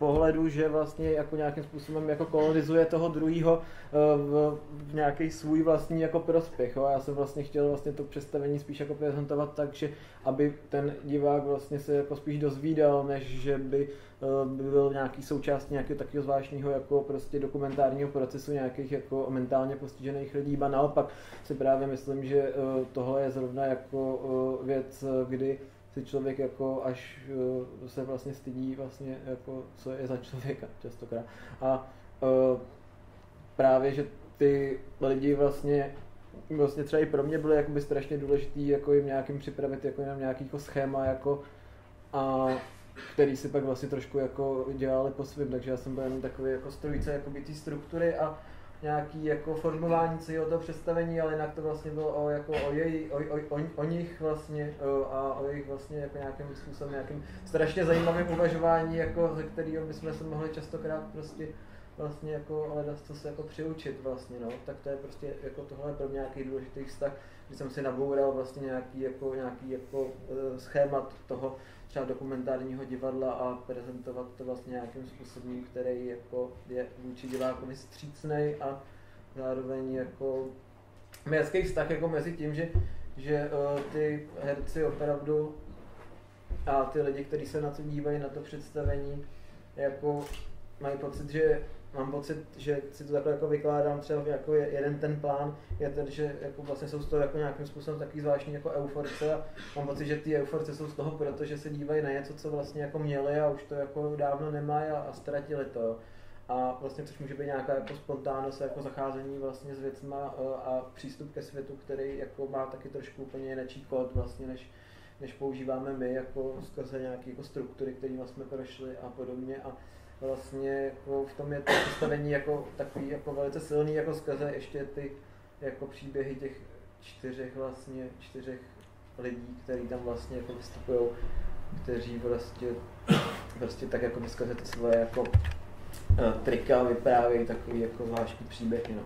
pohledu, že vlastně jako nějakým způsobem jako kolonizuje toho druhého eh, v, v nějaký svůj vlastní jako prospěch. Jo? Já jsem vlastně chtěl vlastně to představení spíš jako prezentovat tak, že aby ten divák vlastně se jako spíš dozvídal, než že by, eh, by byl nějaký součástí nějakého takového zvláštního jako prostě dokumentárního procesu nějakých jako mentálně postižených lidí. A naopak si právě myslím, že eh, tohle je zrovna jako věc, kdy si člověk jako až uh, se vlastně stydí vlastně jako co je za člověka častokrát. A uh, právě, že ty lidi vlastně vlastně třeba i pro mě byly jakoby strašně důležitý jako jim nějakým připravit jako jenom nějaký jako schéma jako a který si pak vlastně trošku jako dělali po svým, takže já jsem byl jenom takový jako strojce jako ty struktury a nějaký jako formování celého toho představení, ale jinak to vlastně bylo o, jako o, jej, o, o, o, o nich vlastně a o jejich vlastně jako nějakým způsobem, nějakým strašně zajímavým uvažování, jako, ze kterého bychom se mohli častokrát prostě vlastně jako, ale co se jako přiučit vlastně, no, tak to je prostě jako tohle pro nějaký důležitý vztah, kdy jsem si naboural vlastně nějaký jako, nějaký jako uh, schémat toho, třeba dokumentárního divadla a prezentovat to vlastně nějakým způsobem, který jako je vůči divákovi střícnej a zároveň jako městský vztah jako mezi tím, že, že uh, ty herci opravdu a ty lidi, kteří se na to dívají, na to představení, jako mají pocit, že mám pocit, že si to takhle jako vykládám třeba jako jeden ten plán je ten, že jako vlastně jsou z toho jako nějakým způsobem takový zvláštní jako euforce a mám pocit, že ty euforce jsou z toho, protože se dívají na něco, co vlastně jako měli a už to jako dávno nemají a, a ztratili to. A vlastně, což může být nějaká jako spontánnost, jako zacházení vlastně s věcma a, a přístup ke světu, který jako má taky trošku úplně jiný kód vlastně, než, než používáme my, jako skrze nějaké jako struktury, kterými jsme prošli a podobně. A vlastně jako v tom je to postavení jako takový jako velice silný, jako skrze ještě ty jako příběhy těch čtyřech vlastně, čtyřech lidí, kteří tam vlastně jako vystupují, kteří vlastně, prostě tak jako skrze ty svoje jako uh, trika vyprávějí takový jako zvláštní příběhy, no.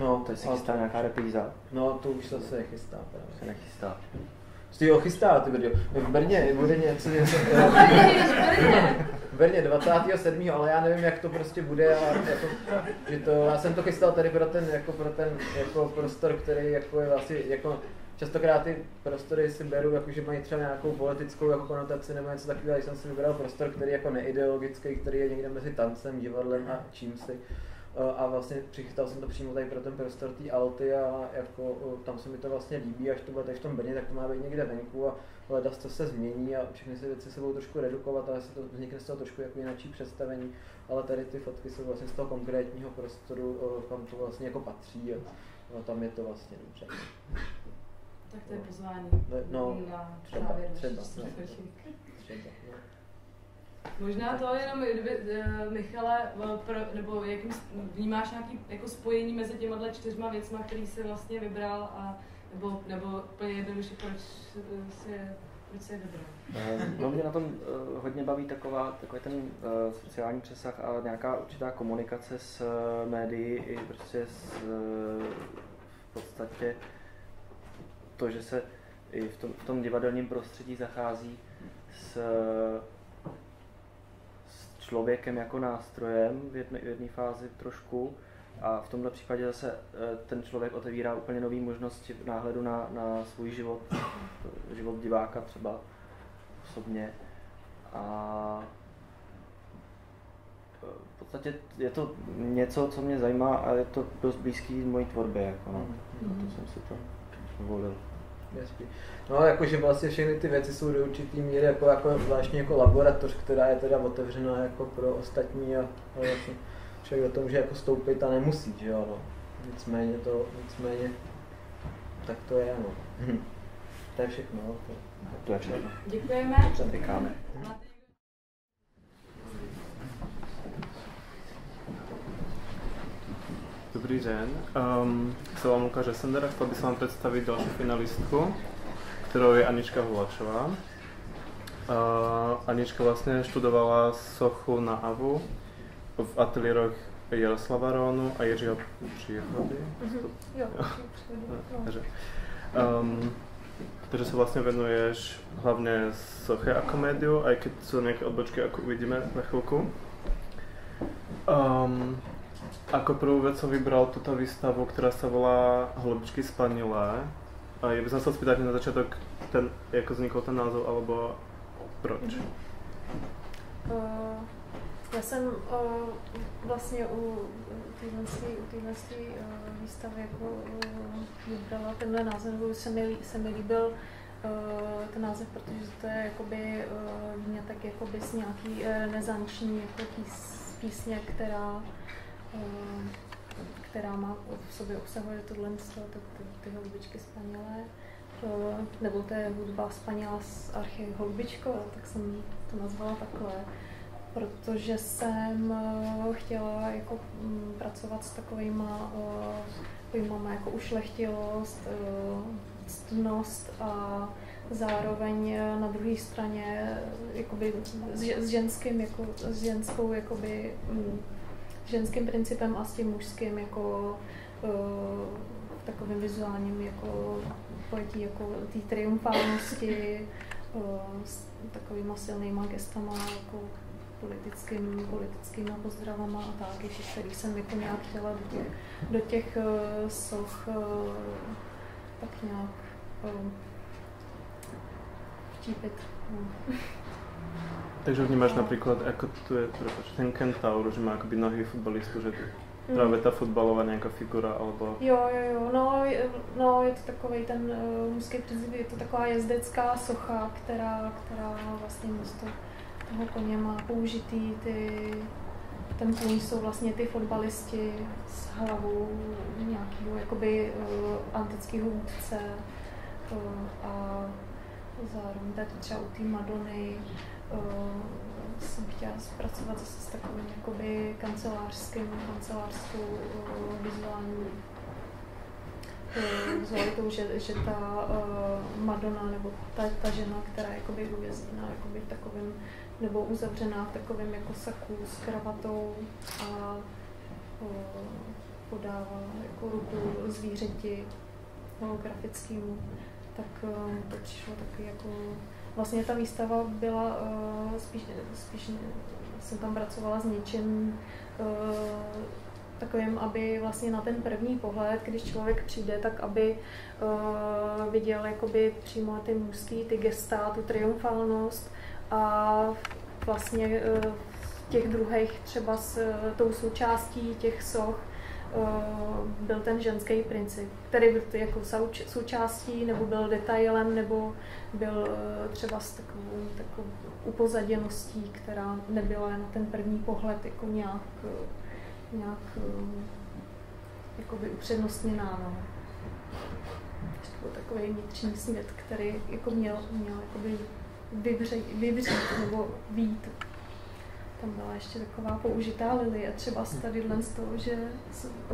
No, to si chystá nějaká repríza. No, to už se nechystá právě. Se nechystá. Jsi ho chystá, ty brďo. V Brně bude něco, něco v Brně 27. ale já nevím, jak to prostě bude, ale jako, že to, já jsem to chystal tady pro ten, jako pro ten jako prostor, který jako je vlastně, jako častokrát ty prostory si beru, jako, že mají třeba nějakou politickou jako konotaci nebo něco takového, jsem si vybral prostor, který je jako neideologický, který je někde mezi tancem, divadlem a čím si. Eh, a vlastně přichytal jsem to přímo tady pro ten prostor té Alty a jako eh, tam se mi to vlastně líbí, až to bude tady v tom Brně, tak to má být někde venku a ledas to se změní a všechny ty věci se budou trošku redukovat, ale se to vznikne z toho trošku jako jináčí představení, ale tady ty fotky jsou vlastně z toho konkrétního prostoru, eh, kam to vlastně jako patří a, a tam je to vlastně dobře. Tak to je pozvání. No, na třeba, třeba, no, třeba, no. Možná to jenom, kdyby, uh, Michale, uh, pro, nebo jakým vnímáš nějaký jako spojení mezi těma čtyřma věcma, který jsi vlastně vybral, a, nebo, nebo úplně jednoduše, proč si proč se vybral? No mě na tom uh, hodně baví taková, takový ten uh, sociální přesah a nějaká určitá komunikace s médií i prostě s, v podstatě to, že se i v tom, v tom divadelním prostředí zachází s člověkem jako nástrojem v jedné, v jedné fázi trošku a v tomto případě zase eh, ten člověk otevírá úplně nové možnosti v náhledu na, na svůj život, život diváka třeba osobně a eh, v podstatě je to něco, co mě zajímá a je to dost blízký mojí tvorbě, jako no. Mm-hmm. to jsem si to volil. No, jakože vlastně všechny ty věci jsou do určitý míry jako, jako zvláštní jako laboratoř, která je teda otevřená jako pro ostatní a, a vlastně člověk do toho může jako stoupit a nemusí, že jo, no. Nicméně to, nicméně, tak to je, no. to je všechno, no. To, to je všechno. Děkujeme. Děkujeme. Dobrý den, um, se vám Lukáš Esender a chtěl bych vám představit další finalistku, kterou je Anička Hulačová. Uh, Anička vlastně študovala sochu na AVU v ateliéroch Jaroslava Rónu a Jiřího Příhody. Mm-hmm. Jo, takže, um, takže se vlastně venuješ hlavně soche a komédiu, a když jsou nějaké odbočky, jako uvidíme na chvilku. Um, Ako prvú vec som vybral túto výstavu, ktorá sa volá Holubičky spanilé. A ja by som sa spýtať na začiatok, ten, ako vznikl ten názov, alebo proč? Uh, já jsem uh, vlastně u téhle výstavy jako uh, vybrala tenhle název, nebo se mi, se mi líbil uh, ten název, protože to je jakoby uh, tak jakoby z nějaký uh, nezanční jako pís, písně, která která má v sobě obsahuje tohle, ty, ty, ty holubičky spanělé, nebo to je hudba spaněla z archy Holubičko, tak jsem to nazvala takhle, protože jsem eh, chtěla jako mm, pracovat s takovýma pojmama jako ušlechtilost, ctnost a zároveň na druhé straně jakoby s ženským, jako, s ženskou jakoby, mm, ženským principem a s tím mužským jako uh, takovým vizuálním jako pojetí jako té triumfálnosti uh, s takovými silnýma gestama jako politickým, politickými pozdravama a tak, ještě který jsem jako nějak chtěla do těch, do těch uh, soch uh, tak nějak uh, vtípit. Takže vnímáš například, jako tu je prepáč, ten kentaur, že má akoby nohy futbalistu, že mm. právě ta fotbalová nějaká figura, alebo... Jo, jo, jo, no, je, no, je to takový ten uh, mužský princip, je to taková jezdecká socha, která, která vlastně místo toho koně má použitý ty, ten kůň jsou vlastně ty fotbalisti s hlavou nějakého jakoby uh, antického vůdce uh, a zároveň tady třeba u té Madony jsem chtěla zpracovat zase s takovým jakoby kancelářským, kancelářskou uh, vizuální vizualitou, že, že ta uh, Madonna nebo ta, ta žena, která je jakoby uvězněná jakoby v takovém, nebo uzavřená v takovém jako saku s kravatou a uh, podává jako ruku zvířeti holografickému, tak uh, to přišlo taky jako Vlastně ta výstava byla uh, spíš, spíš jsem tam pracovala s něčím uh, takovým, aby vlastně na ten první pohled, když člověk přijde, tak aby uh, viděl jakoby přímo ty mužský, ty gesta, tu triumfálnost a vlastně uh, těch druhých třeba s uh, tou součástí těch soch byl ten ženský princip, který byl jako součástí nebo byl detailem nebo byl eh, třeba s takovou, takovou upozaděností, která nebyla na ten první pohled jako nějak, eh, nějak eh, jakoby upřednostněná. No. To byl takový vnitřní svět, který jako měl, měl jakoby vyvřít, vyvřít nebo vít tam byla ještě taková použitá lilie, třeba z tady z toho, že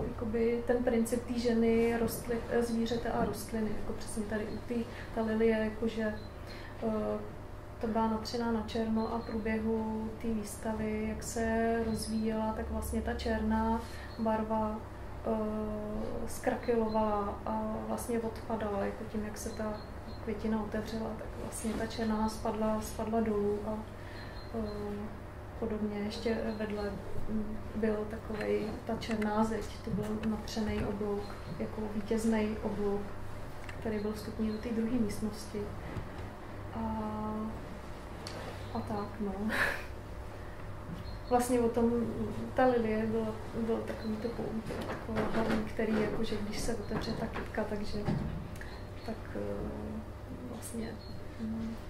jakoby, ten princip té ženy, rostli, eh, zvířete a rostliny, jako přesně tady u té ta lilie, jakože uh, to byla natřená na černo a v průběhu té výstavy, jak se rozvíjela, tak vlastně ta černá barva uh, zkrakylovala a vlastně odpadala, jako tím, jak se ta květina otevřela, tak vlastně ta černá spadla, spadla dolů a podobně. Ještě vedle byl takový ta černá zeď, to byl natřený oblouk, jako vítězný oblouk, který byl vstupní do té druhé místnosti. A, a tak, no. Vlastně o tom, ta lilie byla, byl takový pouto, takový hlavní, který jakože když se otevře ta kytka, takže tak eh, vlastně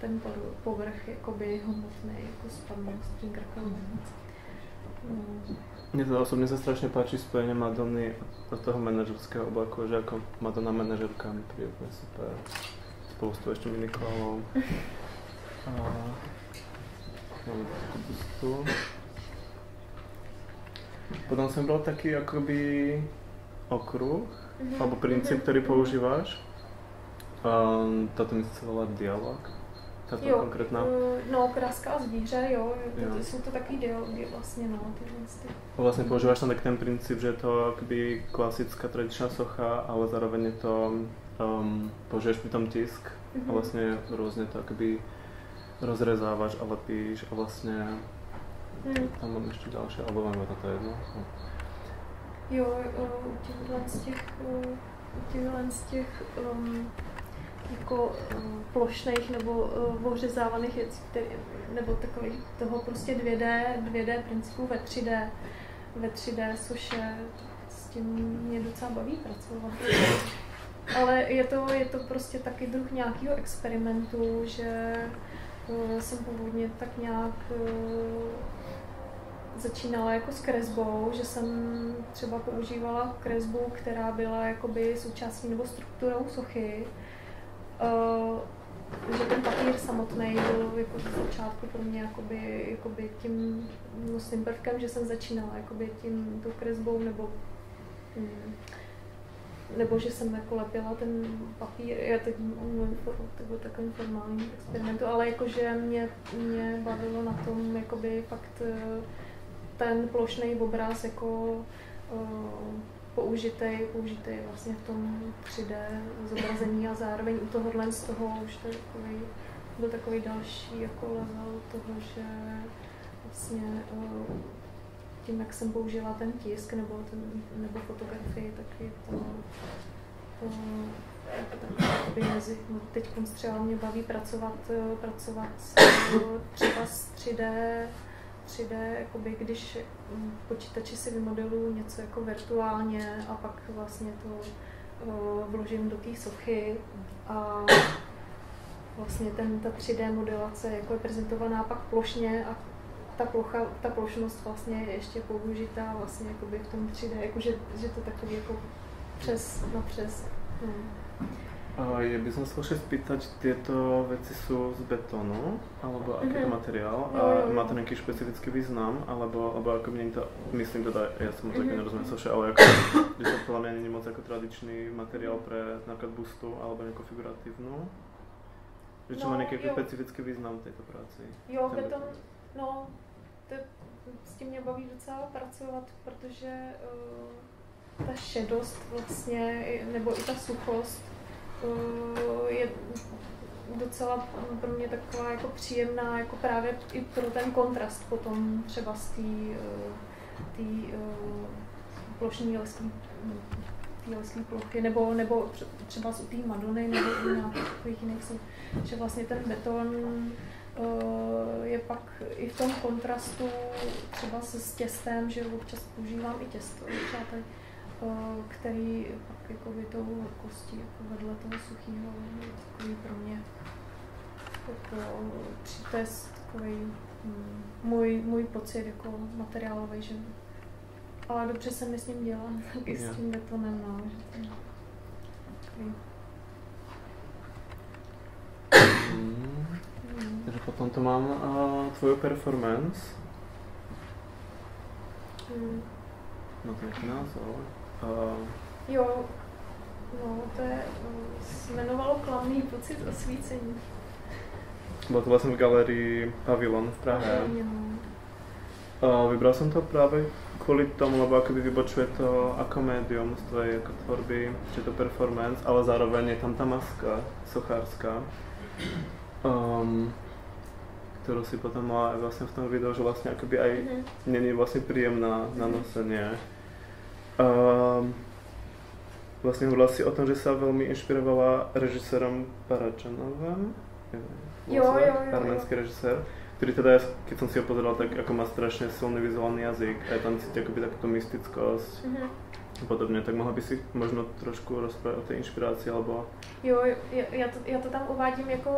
ten povrch jakoby hmotný, jako spadnou s tím krkem. Mm. Mně to osobně se strašně páčí spojení Madony do toho manažerského oblaku, že jako Madonna manažerka mi přijde úplně super. Spolu s tou ještě Minikolou. A mám takovou Potom jsem bral taky jakoby okruh, mm-hmm. alebo princip, který používáš. Um, tato volá Dialog. Tato jo, konkrétná? Uh, no, kráska a zvíře, jo. jo. Jsou to takový dialogy vlastně, no, tyhle ty. Vlastně používáš tam tak ten princip, že je to jakoby klasická tradiční socha, ale zároveň je to, um, používáš pri tom tisk mm-hmm. a mhm. vlastně různě to jakoby rozrezáváš a lepíš a vlastně mm. tam mám ještě další, alebo mám to jedno. No. Jo, u těchhle z těch, u těchhle z těch um, jako um, plošných nebo uh, ořezávaných věcí, který, nebo takových toho prostě 2D, 2D principů ve 3D, ve 3D, což je, s tím mě docela baví pracovat. Ale je to, je to prostě taky druh nějakého experimentu, že uh, jsem původně tak nějak začínala jako s kresbou, že jsem třeba používala kresbu, která byla jakoby součástí nebo strukturou sochy, Uh, že ten papír samotný byl jako z začátku pro mě jakoby, jakoby tím nosným prvkem, že jsem začínala jakoby tím tou kresbou nebo hm, nebo že jsem jako lepila ten papír, já teď mluvím to byl takový formální experimentu, ale jakože mě, mě bavilo na tom jakoby fakt eh, ten plošný obraz jako uh, použitý, použitý vlastně v tom 3D zobrazení a zároveň u tohohle z toho už to takový, byl takový další jako level toho, že vlastně eh, tím, jak jsem použila ten tisk nebo, ten, nebo fotografii, tak je to, to mezi, no, teď třeba mě baví pracovat, eh, pracovat třeba s 3D, 3D, jakoby, když mm, počítači si vymodelují něco jako virtuálně a pak vlastně to vložím do té sochy a vlastně ten, ta 3D modelace jako je prezentovaná pak plošně a ta, plocha, ta plošnost vlastně je ještě použitá vlastně v tom 3D, jakože, že to takový jako přes na přes. Hmm. A je by som sa chcel spýtať, tieto veci sú z betónu, alebo aký mm-hmm. to materiál? A jo, jo. má to nejaký špecifický význam, alebo, alebo ako není to, myslím teda, ja som moc mm-hmm. nerozumiem soše, ale ako, že to podľa mňa není moc ako tradičný materiál pre napríklad bustu, alebo nejakú figuratívnu. Že čo no, má nejaký špecifický význam tejto práci? Jo, beton, no, to, s tím mě baví docela pracovat, protože uh, ta šedost vlastně, nebo i ta suchost, je docela pro mě taková jako příjemná, jako právě i pro ten kontrast potom třeba z té eh, eh, plošní lesní lesní plochy, nebo, nebo třeba z té Madony, nebo i nějakých takových jiných, že vlastně ten beton je pak i v tom kontrastu třeba se s těstem, že občas používám i těsto, třeba tady který pak jako by tou kostí jako vedle toho suchého je takový pro mě jako přítest, takový mm, můj, můj pocit jako materiálový, že ale dobře se mi s ním dělá, taky s tím betonem, no, že. Mm. Takže potom to mám uh, tvoju performance. Mm. No to je názor. Uh, jo, no, to je, se jmenovalo Klamný pocit osvícení. Bylo to vlastně v galerii Pavilon v Prahe. Uh, vybral jsem to právě kvůli tomu, lebo akoby vybočuje to ako médium z tvojej jako tvorby, či to performance, ale zároveň je tam ta maska sochárska, um, kterou si potom má vlastně v tom videu, že vlastně akoby aj mm-hmm. není vlastně príjemná na nosenie. Um, vlastně hovorila si o tom, že se velmi inšpirovala režisérom Paračanovem. Jo, jo, jo, arménský režisér, který teda, když jsem si ho pozeral, tak jako má strašně silný vizuální jazyk a je tam cítit jakoby takovou mystickost mm-hmm. a podobně, tak mohla by si možno trošku rozprávat o té inspiraci, alebo... Jo, já to, já to tam uvádím jako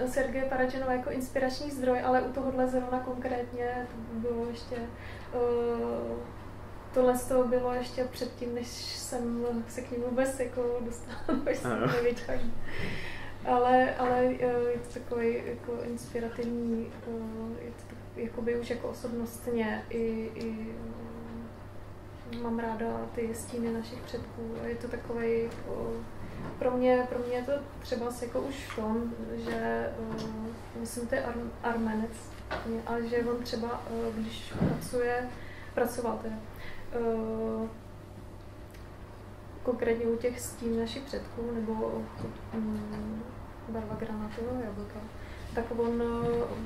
uh, Sergej Paračanov jako inspirační zdroj, ale u tohohle zrovna konkrétně to bylo ještě uh, tohle z toho bylo ještě předtím, než jsem se k ní vůbec jako dostala, než jsem nevěděla. Ale, ale eh, je to takový jako inspirativní, eh, je to tak, jakoby už jako osobnostně i, i eh, mám ráda ty stíny našich předků. Je to takový jako, pro mě, pro mě je to třeba jako už v tom, že uh, myslím, to je ar, armenec, ale že on třeba, uh, když pracuje, pracoval teda, uh, konkrétně u těch stín našich předků, nebo um, barva granátového jablka, tak on,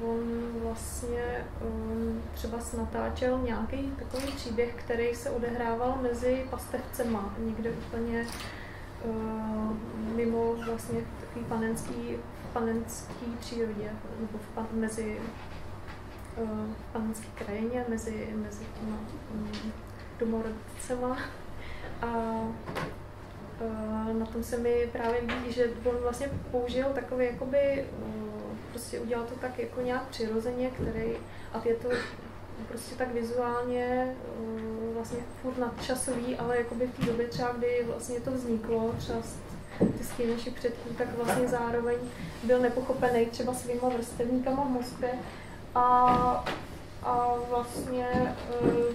on vlastně um, třeba natáčel nějaký takový příběh, který se odehrával mezi pastevcema, někde úplně uh, mimo vlastně takový panenský, panenský přírodě, nebo v pan, mezi uh, panenské krajině, mezi, mezi těma um, domorodcema a na tom se mi právě líbí, že on vlastně použil takový jakoby, prostě udělal to tak jako nějak přirozeně, který, a je to prostě tak vizuálně vlastně furt nadčasový, ale jakoby v té době třeba, kdy vlastně to vzniklo, třeba ty našich předků, tak vlastně zároveň byl nepochopený třeba svýma vrstevníkama v Moskvě. A a vlastně, eh,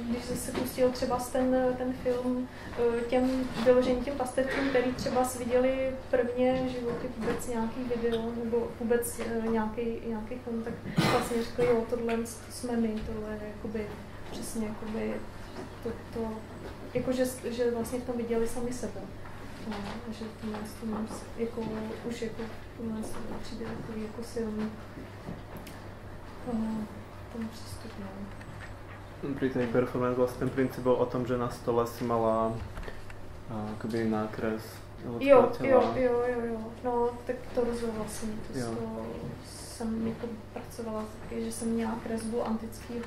když se pustil třeba ten, ten film eh, těm vyloženým těm pastevcům, který třeba viděli prvně životy vůbec nějaký video nebo vůbec eh, nějaký, nějaký film, tak vlastně řekli, jo, tohle jsme my, tohle je jakoby přesně jakoby to, to jako že, že vlastně v tom viděli sami sebe. No, že tohle to jako, už jako tohle přijde takový jako silný. Uh, tomu přístupnou. Pri tej performance vlastne ten princíp bol o tom, že na stole si mala akoby nákres Jo, jo, jo, jo, jo. No, tak to rozumím vlastně. To, Jo. to jsem jako pracovala, taky, že jsem měla kresbu antického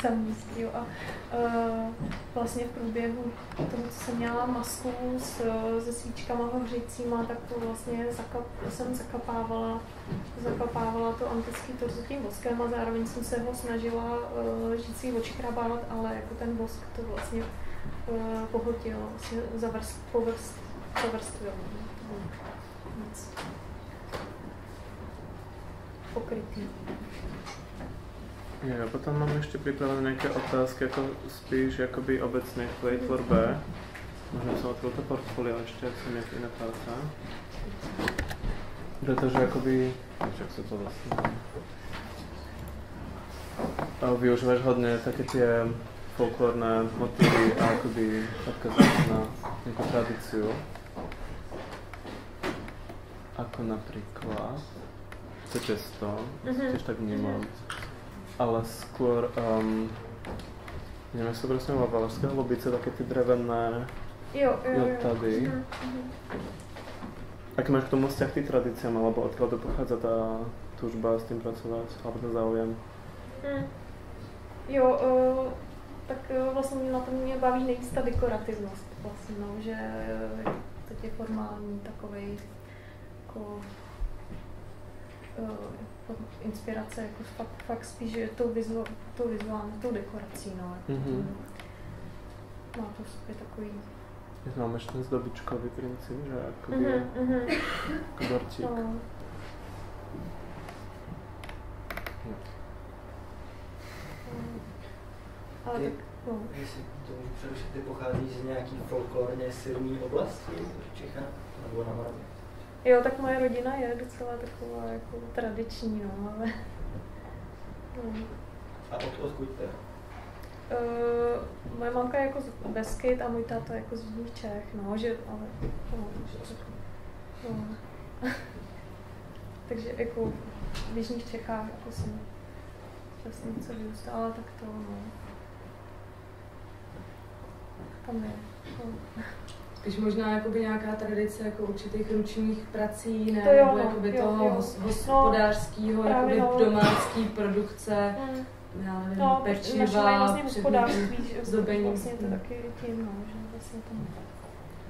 samíského a uh, vlastně v průběhu toho, co jsem měla masku s, se svíčkama hořícíma, tak to vlastně zakap, jsem zakapávala, zakapávala to antický torzo tím voskem a zároveň jsem se ho snažila uh, žící očkrabávat, ale jako ten vosk to vlastně uh, pohltil, vlastně zavrst, povrst. To bylo nic pokrytý. Jo, potom mám ještě připravené nějaké otázky, jako spíš jakoby obecně k tvojej tvorbe. Možná jsem otvoril to portfolio ještě, jak jsem jiné práce. Protože jakoby, jak se to vlastně... A využíváš hodně také ty folklorné motivy a jakoby odkazáš na nějakou tradíciu. Ako napríklad to často, Mhm. tiež tak vnímam. Ale skôr, um, neviem, sú presne vo Valašské holubice, také ty drevené, Jo, jo, Jo, jo. tady. Mhm, mhm. aký máš k tomu vzťah k tým tradíciám, alebo odkiaľ to pochádza tá túžba s tým pracovať, alebo ten záujem? Hmm. Jo, uh, tak uh, vlastně na tom mě baví nejvíc ta dekorativnost vlastně, no, že uh, teď je formální takovej jako uh, inspirace jako fakt, fakt spíš že tou, vizu, tou vizuální, tou dekorací, no. Jako Mhm. tím, má to v sobě takový... Máme ešte ten zdobičkový princíp, že akoby Mhm, mhm. ako dortík. No. Mm. Ale Ty- tak, no. Jestli to můžu přerušit, ty pocházíš z nějaký folklorně silný oblasti v Čechách nebo na Moravě? Jo, tak moje rodina je docela taková jako tradiční, no, ale... No. A od, odkud teda? Uh, moje mamka je jako z Beskyt a můj táta jako z Jižních Čech, no, že, ale, no, že no. Takže jako v Jižních Čechách jako jsem přesně něco vyrůstala, tak to, no. Tam je, no. Spíš možná jakoby nějaká tradice jako určitých ručních prací, ne? To jo, Nebo no, jakoby jo, toho jo. hos- hospodářského, právě jakoby no. domácí produkce, Mm. já nevím, No, pečiva, vlastně hospodářství, zdobení. vlastně to taky tím, no, že vlastně tam...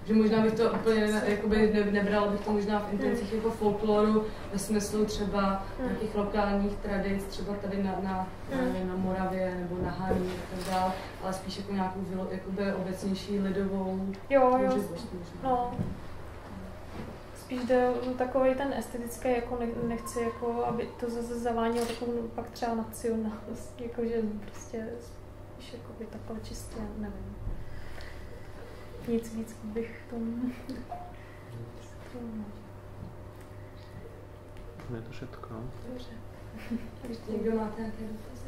Že možná bych to úplně ne, jakoby ne, nebrala bych to možná v intencích jako folkloru, ve smyslu třeba Hmm. nějakých lokálních tradic, třeba tady na, na, Hmm. na, na Moravě nebo na Haní a tak dále, ale spíš jako nějakou jakoby obecnější lidovou Jo, jo, no. Spíš jde takový ten estetický, jako ne, nechci, jako, aby to zase zavánělo takovou pak třeba nacionalnost, jakože prostě spíš jakoby takhle čistě, nevím. Nic víc bych tomu... tomu- Je to všetko. Dobře. Ještě někdo máte nějaké dotazy?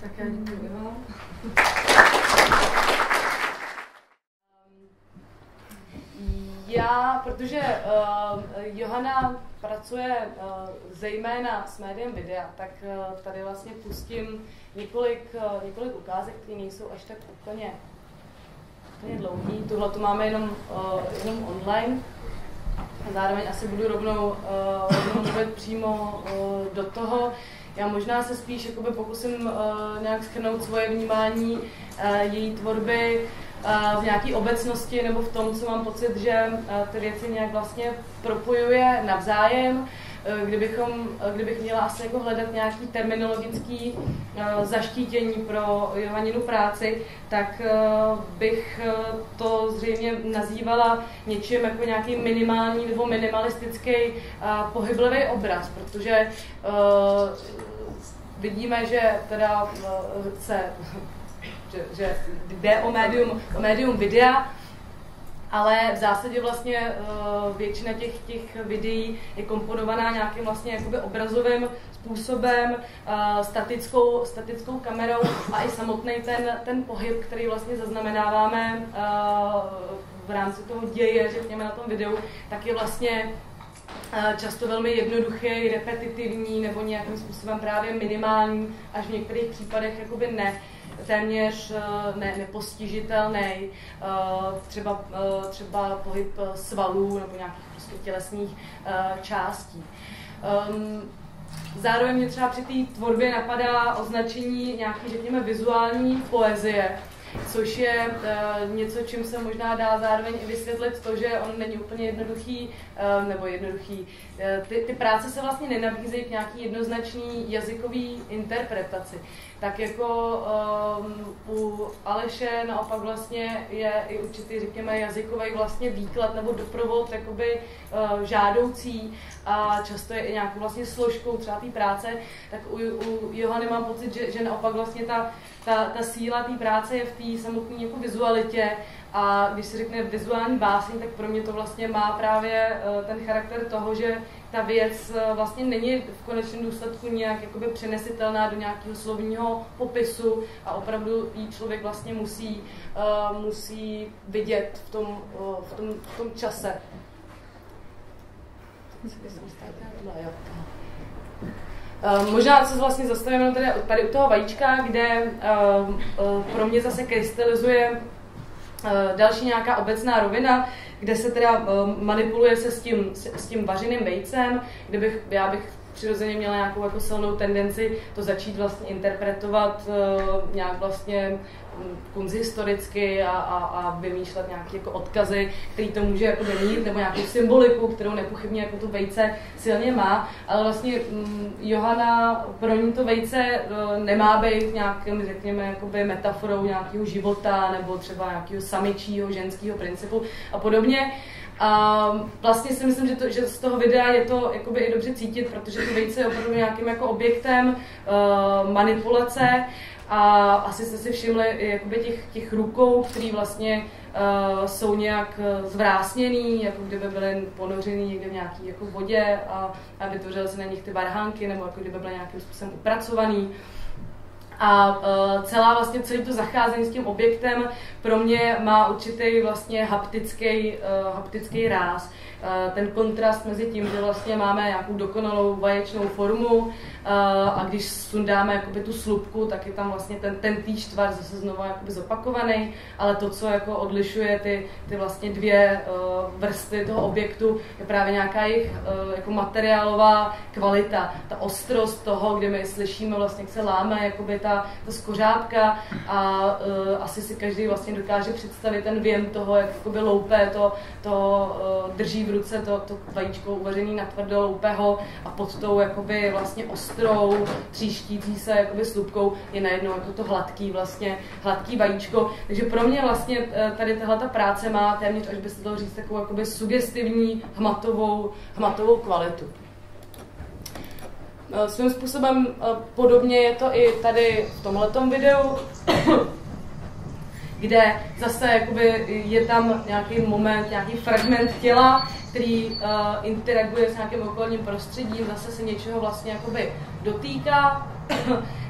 Tak já děkuji vám. Já, protože uh, Johana pracuje uh, zejména s médiem videa, tak uh, tady vlastně pustím několik, uh, několik ukázek, které nejsou až tak úplně, úplně dlouhý. Tuhle tu máme jenom, uh, jenom online. A zároveň asi budu rovnou, uh, rovnou mluvit přímo uh, do toho. Já možná se spíš jakoby pokusím uh, nějak schrnout svoje vnímání uh, její tvorby uh, v nějaké obecnosti nebo v tom, co mám pocit, že ty věci nějak vlastně propojuje navzájem. Uh, Kdybychom, uh, kdybych měla asi jako hledat nějaký terminologický uh, zaštítění pro Johaninu práci, tak bych to zřejmě nazývala něčím jako nějaký minimální nebo minimalistický pohyblivý obraz, protože vidíme, že teda se že, že jde o médium, o médium videa, ale v zásadě vlastně uh, většina těch, těch videí je komponovaná nějakým vlastně jakoby obrazovým způsobem, uh, statickou, statickou kamerou a i samotný ten, ten pohyb, který vlastně zaznamenáváme uh, v rámci toho děje, řekněme na tom videu, tak je vlastně často velmi jednoduchý, repetitivní nebo nějakým způsobem právě minimální, až v některých případech jakoby ne. Téměř uh, ne, nepostižitelný, uh, třeba, uh, třeba pohyb svalů nebo nějakých prostě tělesných částí. Um, Zároveň mě třeba při té tvorbě napadá označení nějaký, řekněme, vizuální poezie, což je něco, čím se možná dá zároveň i vysvětlit to, že on není úplně jednoduchý, nebo jednoduchý. Ty, ty práce se vlastně nenabízejí k nějaký jednoznačný jazykový interpretaci. Tak jako um, u Aleše naopak vlastně je i určitý, řekněme, jazykový vlastně výklad nebo doprovod jakoby uh, žádoucí a často je i nějakou vlastně složkou třeba té práce, tak u, u Johany mám pocit, že, že naopak vlastně ta, ta, ta síla té práce je v té samotné jako vizualitě. A když se řekne vizuální báseň, tak pro mě to vlastně má právě uh, ten charakter toho, že ta věc uh, vlastně není v konečném důsledku nějak jakoby přenesitelná do nějakého slovního popisu a opravdu jí člověk vlastně musí, uh, musí vidět v tom, v tom, v tom čase. Uh, možná se vlastně zastavíme tady, tady u toho vajíčka, kde uh, uh, pro mě zase krystalizuje uh, další nějaká obecná rovina, kde se teda uh, manipuluje se s tím, s, tím vařeným vejcem, kde bych, já bych přirozeně měla nějakou jako silnou tendenci to začít vlastně interpretovat uh, nějak vlastně kunzhistoricky a, a, a vymýšlet nějaké jako odkazy, který to může jako mít, nebo nějakou symboliku, kterou nepochybně jako to vejce silně má, ale vlastně um, Johana, pro ní to vejce uh, nemá být nějakým, řekněme, jakoby metaforou nějakého života nebo třeba nějakého samičího ženského principu a podobně. A vlastně si myslím, že, to, že z toho videa je to jakoby i dobře cítit, protože to vejce je opravdu nějakým jako objektem uh, manipulace a asi jste si všimli jakoby těch, těch rukou, které vlastně uh, jsou nějak eh, zvrásněný, jako kdyby byly ponořený někde v nějaké jako vodě a, a vytvořily se na nich ty varhánky, nebo jako kdyby byly nějakým způsobem upracovaný. A uh, celá vlastně celý to zacházení s tím objektem pro mě má určitý vlastně haptický, uh, haptický ráz. Uh, ten kontrast mezi tím, že vlastně máme nějakou dokonalou vaječnou formu Eh, a když sundáme jakoby tu slupku, tak je tam vlastně ten, ten týž tvar zase znovu jakoby zopakovaný, ale to, co jako odlišuje ty, ty vlastně dvě uh, vrstvy toho objektu, je právě nějaká jejich uh, jako materiálová kvalita, ta ostrost toho, kde my slyšíme vlastně, jak se láme jakoby ta, ta skořápka a uh, asi si každý vlastně dokáže představit ten věm toho, jak jakoby loupé to, to uh, drží v ruce to, to vajíčko uvařený na tvrdo loupého a pod tou jakoby vlastně ostrou, tříštící se jakoby slupkou, je najednou jako to hladký vlastně, hladký vajíčko. Takže pro mě vlastně eh, tady tahle ta práce má téměř, až by se dalo říct, takovou jakoby sugestivní hmatovou, hmatovou kvalitu. Eh, svým způsobem eh, podobně je to i tady v tomhletom videu, kde zase jakoby je tam nějaký moment, nějaký fragment těla, který uh, interaguje s nějakým okolním prostředím, zase se něčeho vlastně jakoby dotýká.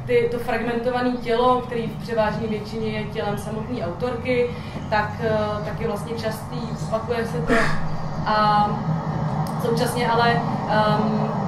Ty, to fragmentované tělo, který v převážné většině je tělem samotné autorky, tak, uh, tak je vlastně častý, opakuje se to. A současně ale um,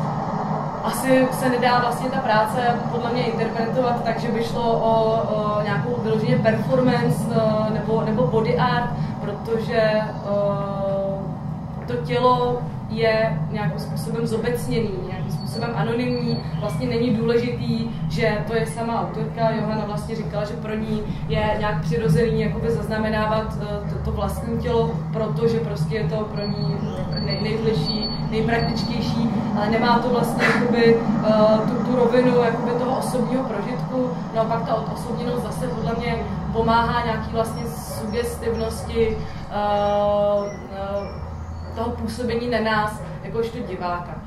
asi se nedá vlastně ta práce podle mě interpretovat tak, že by šlo o, o nějakou vyloženě performance uh, nebo, nebo body art, protože uh, to tělo je nějakým způsobem zobecněný, nějakým způsobem anonymní. Vlastně není důležitý, že to je sama autorka. Johana vlastně říkala, že pro ní je nějak přirozený jakoby zaznamenávat eh, to, to vlastní tělo, protože prostě je to pro ní nej, nejbližší, nejpraktičtější, ale nemá to vlastně jakoby, uh, tu, tu rovinu jakoby toho osobního prožitku. Naopak ta osobněnost zase podle mě pomáhá nějaký vlastně sugestivnosti uh, uh, toho působení na nás, jakožto diváka.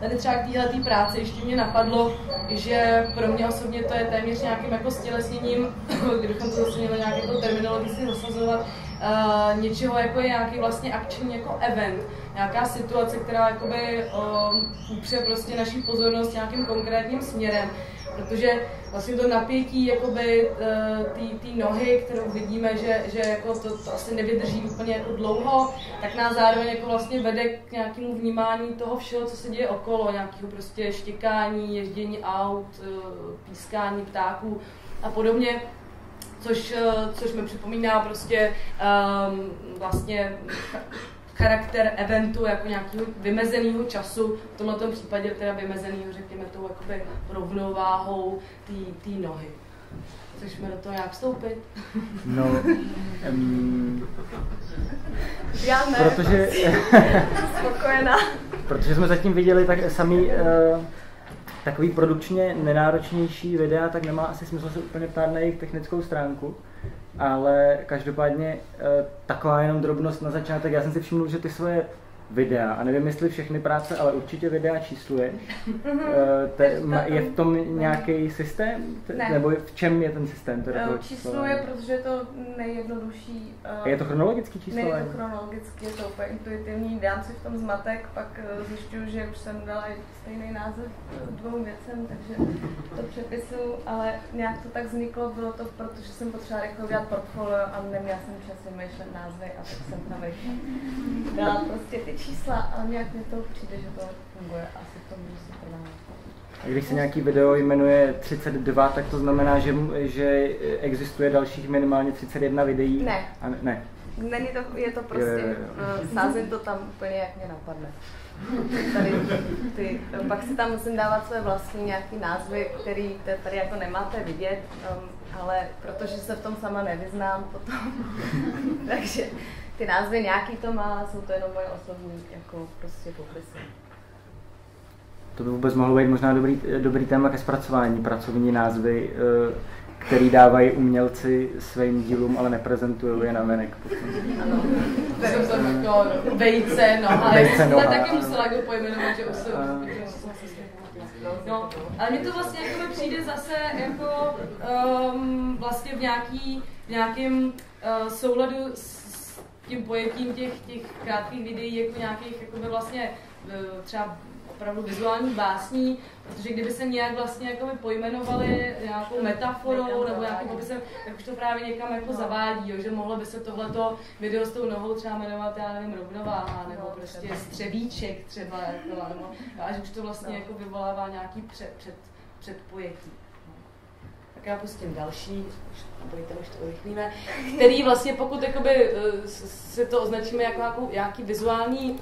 Tady třeba k téhle práci ještě mě napadlo, že pro mě osobně to je téměř nějakým jako stělesněním, kdybychom to zase měli nějak jako terminologicky zasazovat, uh, něčeho jako je nějaký vlastně akční jako event, nějaká situace, která jakoby um, upře prostě naší pozornost nějakým konkrétním směrem protože vlastně to napětí jakoby eh, té nohy, kterou vidíme, že, že jako to, to, asi nevydrží úplně jako dlouho, tak nás zároveň jako vlastně vede k nějakému vnímání toho všeho, co se děje okolo, nějakého prostě štěkání, ježdění aut, eh, pískání ptáků a podobně. Což, což mi připomíná prostě um, vlastně charakter eventu jako nějakého vymezeného času, v tomto případě teda vymezeného, řekněme, tou jakoby rovnováhou té nohy. Chceš mi do toho nějak vstoupit? No, um, Já ne. Protože, Spokojená. protože jsme zatím viděli tak samý uh, takový produkčně nenáročnější videa, tak nemá asi smysl se úplně ptát na jejich technickou stránku. Ale každopádně uh, taková jenom drobnost na začátek. Já jsem si všiml, že ty svoje videa, a nevím, jestli všechny práce, ale určitě videa čísluješ. Eh, te, je v tom nějaký systém? Ne. Nebo v čem je ten systém? Teda toho Čísluje, protože je to nejjednodušší. eh, Je to chronologický Ne, číslování? je to chronologicky, je to úplně intuitivní, dám si v tom zmatek, pak eh, zjišťuju, že už jsem dala stejný název eh, dvou věcem, takže to přepisuju, ale nějak to tak vzniklo, bylo to, protože jsem potřebovala rychle udělat portfolio a neměla jsem čas vymýšlet názvy a tak jsem tam rychle dala prostě ty čísla, ale nějak mi to přijde, že to funguje, asi to budu super náhodou. A když se nějaký video jmenuje 32, tak to znamená, že, že existuje dalších minimálně 31 videí? Ne. A ne, ne. Není to, je to Jo, prostě, jo, jo. eh, sázím to tam úplně, jak mě napadne. Tady ty, pak si tam musím dávat své vlastní nějaký názvy, který te- tady jako nemáte vidět, um, ale protože se v tom sama nevyznám potom, takže ty názvy nějaký to má, jsou to jenom moje osobní jako prostě popisy. To by vůbec mohlo být možná dobrý, dobrý téma ke zpracování, pracovní názvy, eh, který dávají umělci svým dílům, ale neprezentují je na venek. Ano. To jsem tam jako vejce, Vejce, já jsem noha, to taky musela jako pojmenovat, že už No, ale mně to vlastně jako přijde zase jako um, vlastně v nějaký, v nějakým uh, souladu s tím pojetím těch, těch krátkých videí jako nějakých jakoby vlastně uh, třeba opravdu vizuálních básní, protože kdyby se nějak vlastně jako pojmenovali nějakou metaforou nebo nějakým popisem, tak už to právě někam jako zavádí, jo, že mohlo by se tohleto video s tou nohou třeba jmenovat, já nevím, rovnováha, nebo prostě střevíček třeba, jako, nebo, a že už to vlastně jako vyvolává nějaký před, před, předpojetí. Tak já pustím další, pojďte, už to urychlíme, který vlastně pokud jakoby, eh, si to označíme jako nějakou, nějaký vizuální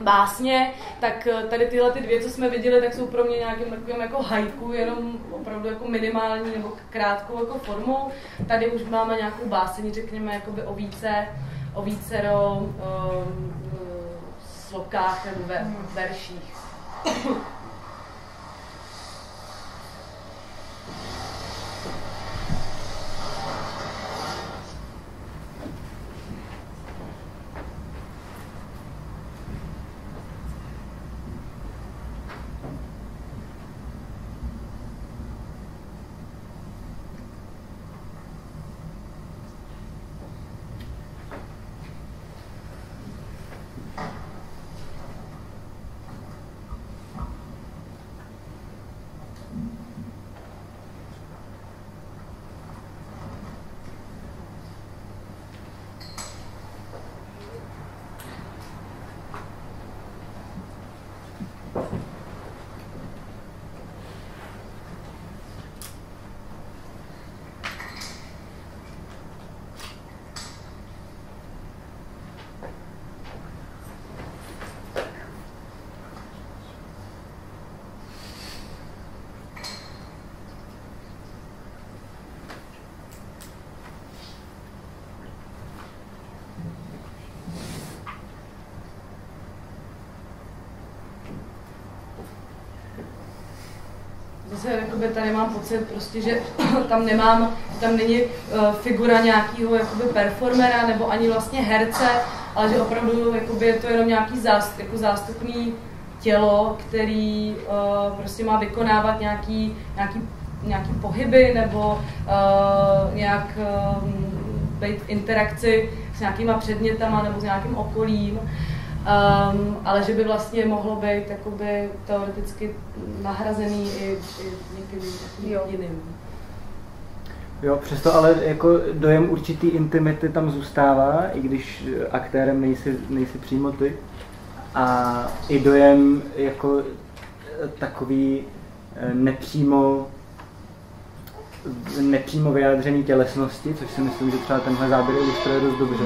básně, tak eh, tady tyhle ty dvě, co jsme viděli, tak jsou pro mě nějakým takovým jako hajku, jenom opravdu jako minimální nebo krátkou jako formou. Tady už máme nějakou báseň, řekněme, jakoby o více, o vícero um, slokách nebo ve, verších. Zase jakoby tady mám pocit prostě, že tam nemám, tam není uh, figura nějakého jakoby performera nebo ani vlastně herce, ale že opravdu jakoby je to jenom nějaký zást, jako zástupný tělo, který uh, prostě má vykonávat nějaký, nějaký, nějaký pohyby nebo uh, nějak um, být v interakci s nějakýma předmětama nebo s nějakým okolím. Um, ale že by vlastně mohlo být jakoby teoreticky nahrazený i, i někým Jo. jiným. Jo, přesto ale jako dojem určitý intimity tam zůstává, i když aktérem nejsi, nejsi přímo ty. A i dojem jako eh, takový eh, nepřímo nepřímo vyjádřený tělesnosti, což si myslím, že třeba tenhle záběr ilustruje dost dobře.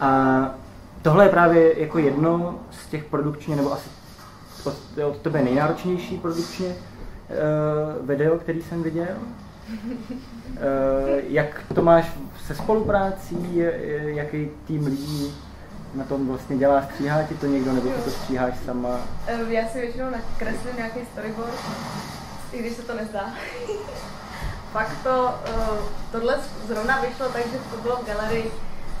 A tohle je právě jako jedno z těch produkčně, nebo asi od, od tebe nejnáročnější produkčně uh, video, který jsem viděl. Uh, jak to máš se spoluprácí, jaký tým lidí na tom vlastně dělá, stříhá ti to někdo, nebo ty to stříháš sama? Já si většinou nakreslím nějaký storyboard, i když se to nezdá. Pak to, tohle zrovna vyšlo tak, že to bylo v galerii,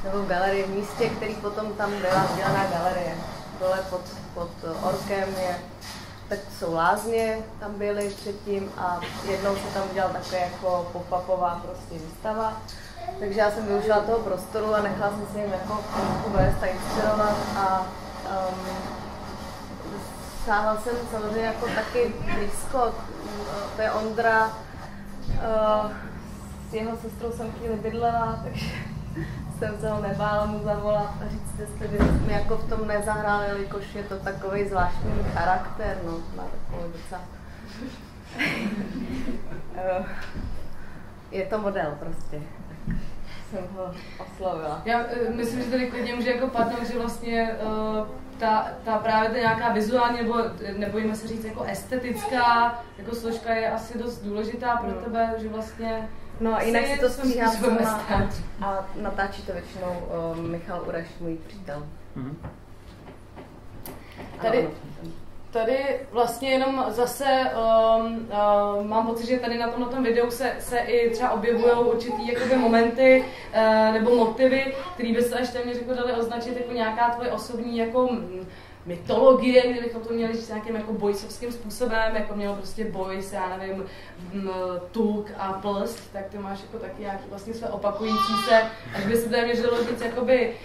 nebo v galerii v místě, který potom tam byla dělaná galerie. Dole pod, pod orkem je, tak jsou lázně, tam byly předtím a jednou se tam udělal také jako pop-upová prostě výstava. Takže já jsem využila toho prostoru a nechala jsem se jim jako uvést a inspirovat a um, sáhla jsem samozřejmě jako taky blízko, to je Ondra, uh, s jeho sestrou jsem chvíli bydlela, takže jsem se ho nebála mu zavolat a říct, jestli by mi jako v tom nezahrál, jelikož je to takový zvláštní charakter, no, má takovou docela... Eh, je to model prostě. Jsem ho oslovila. Já uh, myslím, že tady klidně může jako padnout, že vlastně uh, ta, ta právě ta nějaká vizuální, nebo nebojíme se říct jako estetická, jako složka je asi dost důležitá pro tebe, že vlastně No a jinak si to stříhá sama a, a natáčí to většinou uh, Michal Ureš, můj přítel. Mm-hmm. Tady, tady vlastně jenom zase um, uh, mám pocit, že tady na tom, na tom videu se, se i třeba objevují určitý jakoby momenty uh, nebo motivy, které by se až téměř jako dali označit jako nějaká tvoje osobní jako mytologie, kdybychom to měli říct nějakým jako bojsovským způsobem, jako měl prostě boj s, já nevím, tuk a plst, tak ty máš jako taky nějaký vlastně své opakující se, až by se tady měřilo říct jakoby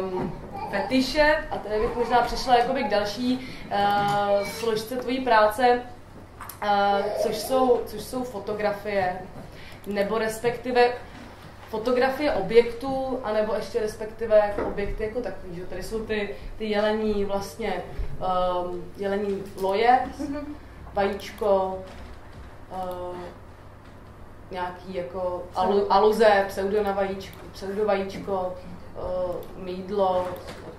um, fetiše, a tady bych možná přišla jakoby k další uh, složce tvojí práce, uh, což, jsou, což jsou fotografie, nebo respektive fotografie objektů, anebo ještě respektive jako objekty jako takový, že tady jsou ty, ty jelení vlastně, um, jelení loje, mm-hmm. vajíčko, uh, nějaký jako alu, aluze, pseudo na vajíčko, pseudo vajíčko, uh, mídlo,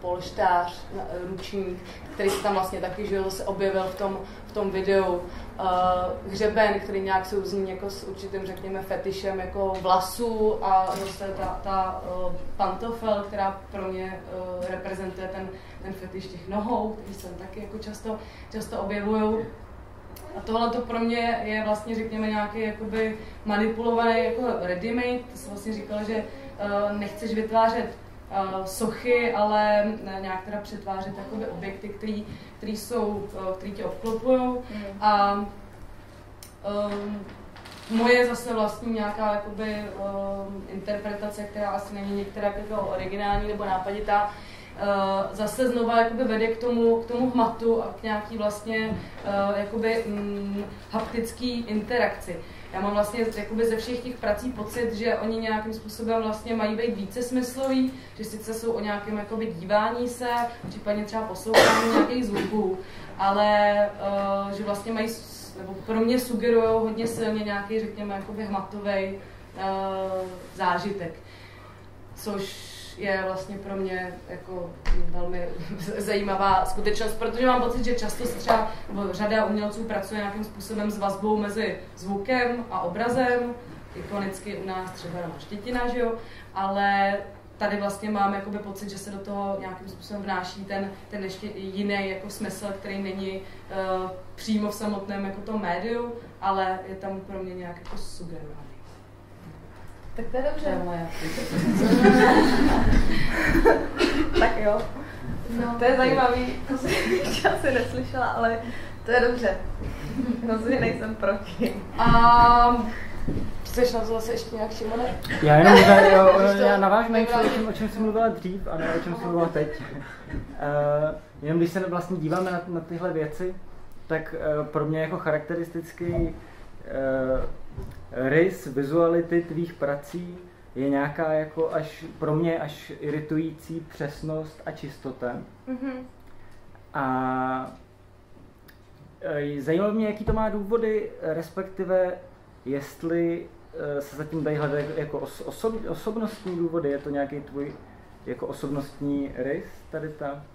polštář, ručník, který se tam vlastně taky že se objevil v tom, v tom videu. Uh, hřeben, který nějak souzní jako s určitým, řekněme, fetišem jako vlasů a zase ta, ta uh, pantofel, která pro mě uh, reprezentuje ten, ten fetiš těch nohou, který se taky jako často, často objevují. A tohle to pro mě je vlastně, řekněme, nějaký jakoby manipulovaný jako ready-made. Ty jsi vlastně říkala, že uh, nechceš vytvářet sochy, ale nějak teda přetvářet takové objekty, které jsou, uh, který tě obklopují. Mm. A um, moje zase vlastní nějaká jakoby, um, interpretace, která asi není některá jako originální nebo nápaditá, uh, zase znova jakoby vede k tomu, k tomu hmatu a k nějaký vlastně uh, jakoby, um, haptický interakci. Já mám vlastně jakoby ze všech těch prací pocit, že oni nějakým způsobem vlastně mají být více smyslový, že sice jsou o nějakém jakoby dívání se, případně třeba poslouchání nějakých zvuků, ale uh, že vlastně mají, nebo pro mě sugerují hodně silně nějaký, řekněme, jakoby hmatový uh, zážitek. Což je vlastně pro mě jako velmi zajímavá skutečnost, protože mám pocit, že často třeba řada umělců pracuje nějakým způsobem s vazbou mezi zvukem a obrazem, ikonicky u nás třeba na Štětina, že jo, ale tady vlastně mám jakoby pocit, že se do toho nějakým způsobem vnáší ten, ten ještě jiný jako smysl, který není uh, přímo v samotném jako tom médiu, ale je tam pro mě nějak jako sugerovaný. Tak to je dobře. To je moje. tak jo. No. To je zajímavý, to jsem ještě asi neslyšela, ale to je dobře. Rozhodně nejsem proti. A Chceš na to zase ještě nějak, Šimone? Já jenom možná, jo, já navážu na něco, o čem, o čem jsem mluvila dřív a ne o čem jsem mluvila teď. Uh, jenom když se vlastně díváme na, na tyhle věci, tak uh, pro mě jako charakteristický uh, rys vizuality tvých prací je nějaká jako až pro mě až iritující přesnost a čistota. Mm-hmm. A e, zajímalo mě, jaký to má důvody, respektive jestli eh, se zatím dají hledat jako osob, osobnostní důvody, je to nějaký tvůj jako osobnostní rys, tady ta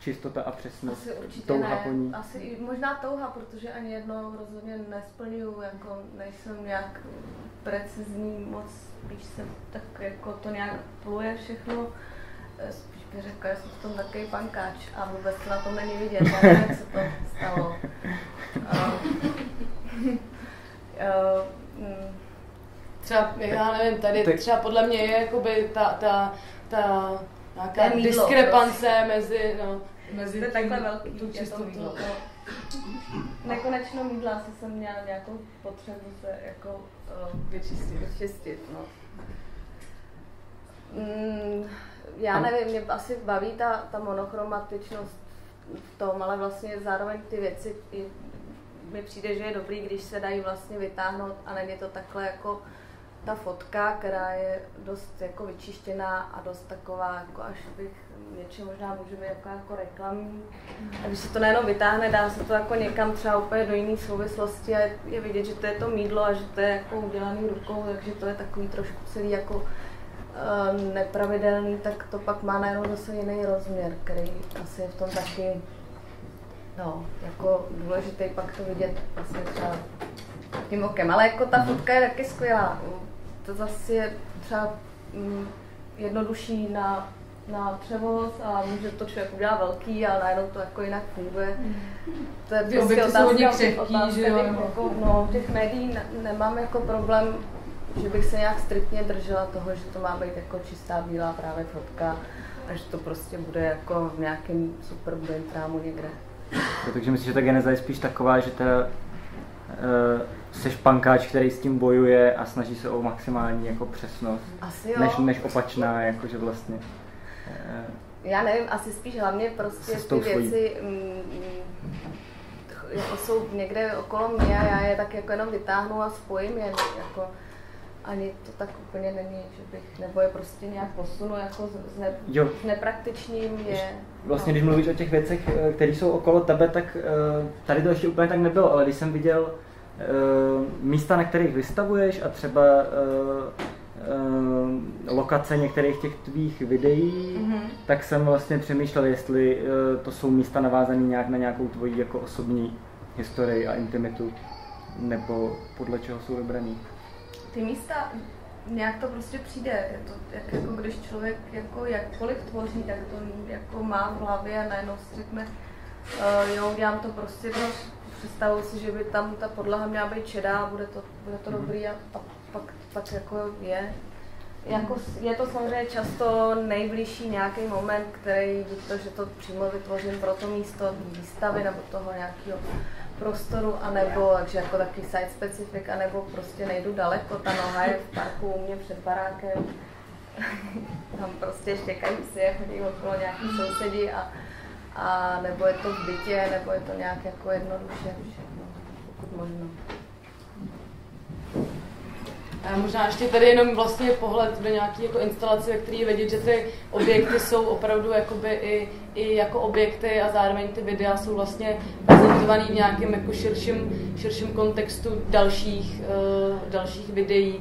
čistota a přesnost, Asi určitě touha ne. po ní? Asi možná touha, protože ani jednou rozhodně nesplňuju, jako nejsem nějak precizní moc, spíš se tak jako to nějak pluje všechno. Eh, Spíš bych řekla, že jsem v tom takový pankáč a vůbec to na tom není vidět, já nevím, jak se to stalo. Uh, uh, mm, Třeba, já nevím, tady Tak- třeba podle mě je jakoby ta, ta, ta nějaká diskrepance mezi, no, mezi To je takhle velký, to mýdlo. no. Nekonečno mídla, asi jsem měla nějakou potřebu se jako uh, vyčistit. vyčistit no. mm, já nevím, mě asi baví ta, ta monochromatičnost v tom, ale vlastně zároveň ty věci i mi přijde, že je dobrý, když se dají vlastně vytáhnout a není to takhle jako ta fotka, která je dost jako vyčištěná a dost taková, jako až bych něčím možná může být jako, jako reklamní. A když se to najednou vytáhne, dá se to jako někam třeba úplně do jiné souvislosti a je, je vidět, že to je to mídlo a že to je jako udělaný rukou, takže to je takový trošku celý jako uh, nepravidelný, tak to pak má najednou zase jiný rozměr, který asi je v tom taky no, jako důležitý pak to vidět vlastně třeba tím okem. Ale jako ta fotka je taky skvělá. To zase je třeba mm, jednodušší na, na převoz a může to člověk udělat velký, ale najednou to jako jinak funguje. To je jsou hodně křehký, že jo, jako, no, těch médií ne, nemám jako problém, že bych se nějak striktně držela toho, že to má být jako čistá bílá právě fotka a že to prostě bude jako v nějakém super trámu někde. Jo, takže myslíš, že ta geneza je spíš taková, že ta, uh, seš pankáč, který s tím bojuje a snaží se o maximální jako přesnost, Asi jo. než, než opačná, jakože vlastně. Já nevím, asi spíš hlavně prostě ty věci mm, mm, jako jsou někde okolo mě a já je tak jako jenom vytáhnu a spojím je, jako ani to tak úplně není, že bych, nebo je prostě nějak posunu jako s, ne, Jo. s nepraktičním je. Vlastně, no. když mluvíš o těch věcech, eh, které jsou okolo tebe, tak eh, tady to ještě úplně tak nebylo, ale když jsem viděl místa, na kterých vystavuješ a třeba eh, eh, lokace některých těch tvých videí, Mhm. tak jsem vlastně přemýšlel, jestli eh, to jsou místa navázané nějak na nějakou tvoji jako osobní historii a intimitu, nebo podle čeho jsou vybraný. Ty místa, nějak to prostě přijde. Je to jak, jako když člověk jako jakkoliv tvoří, tak to jako má v hlavě a najednou si řekne, uh, jo, udělám to prostě, když představuji si, že by tam ta podlaha měla být čedá a bude to, bude to dobrý a pak, pak, pak jako je. Jako, je to samozřejmě často nejbližší nějaký moment, který, to, že to přímo vytvořím pro to místo výstavy nebo toho nějakého prostoru, anebo takže jako taky site specific, anebo prostě nejdu daleko, ta noha je v parku u mě před barákem, tam prostě štěkají psy, chodí okolo nějaký sousedi a, a nebo je to v bytě, nebo je to nějak jako jednoduše všechno, pokud možno. A možná ještě tady jenom vlastně pohled do nějaké jako instalace, ve které vidět, že ty objekty jsou opravdu jakoby i, i jako objekty a zároveň ty videa jsou vlastně prezentované v nějakém jako širším, širším kontextu dalších, uh, dalších videí.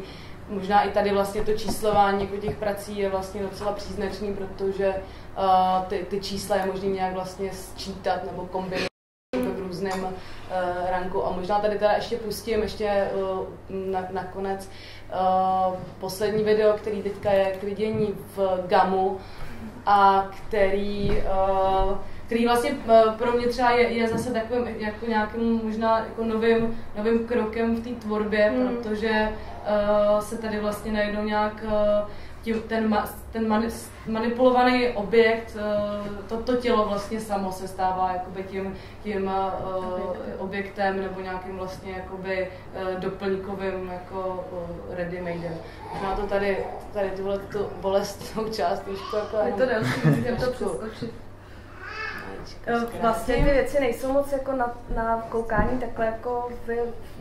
Možná i tady vlastně to číslování jako těch prací je vlastně docela příznačný, protože uh, ty, ty čísla je možné nějak vlastně sčítat nebo kombinovat jako v různém uh, ranku. A možná tady teda ještě pustím ještě uh, na, nakonec uh, poslední video, který teďka je k vidění v GAMu a který, uh, který vlastně pro mě třeba je, je zase takovým jako nějakým možná jako novým, novým krokem v té tvorbě, Mm. protože se tady vlastně najednou nějak uh, tím, ten, ma, ten mani, manipulovaný objekt, uh, to, to tělo vlastně samo se stává jakoby tím, tím uh, objektem nebo nějakým vlastně jakoby uh, doplňkovým jako uh, ready-madem. Možná to tady, tady tuhle tu bolestnou část trošku jako Je to delší, musím to přeskočit. Eh, Vlastně ty věci nejsou moc jako na, na koukání takhle jako v,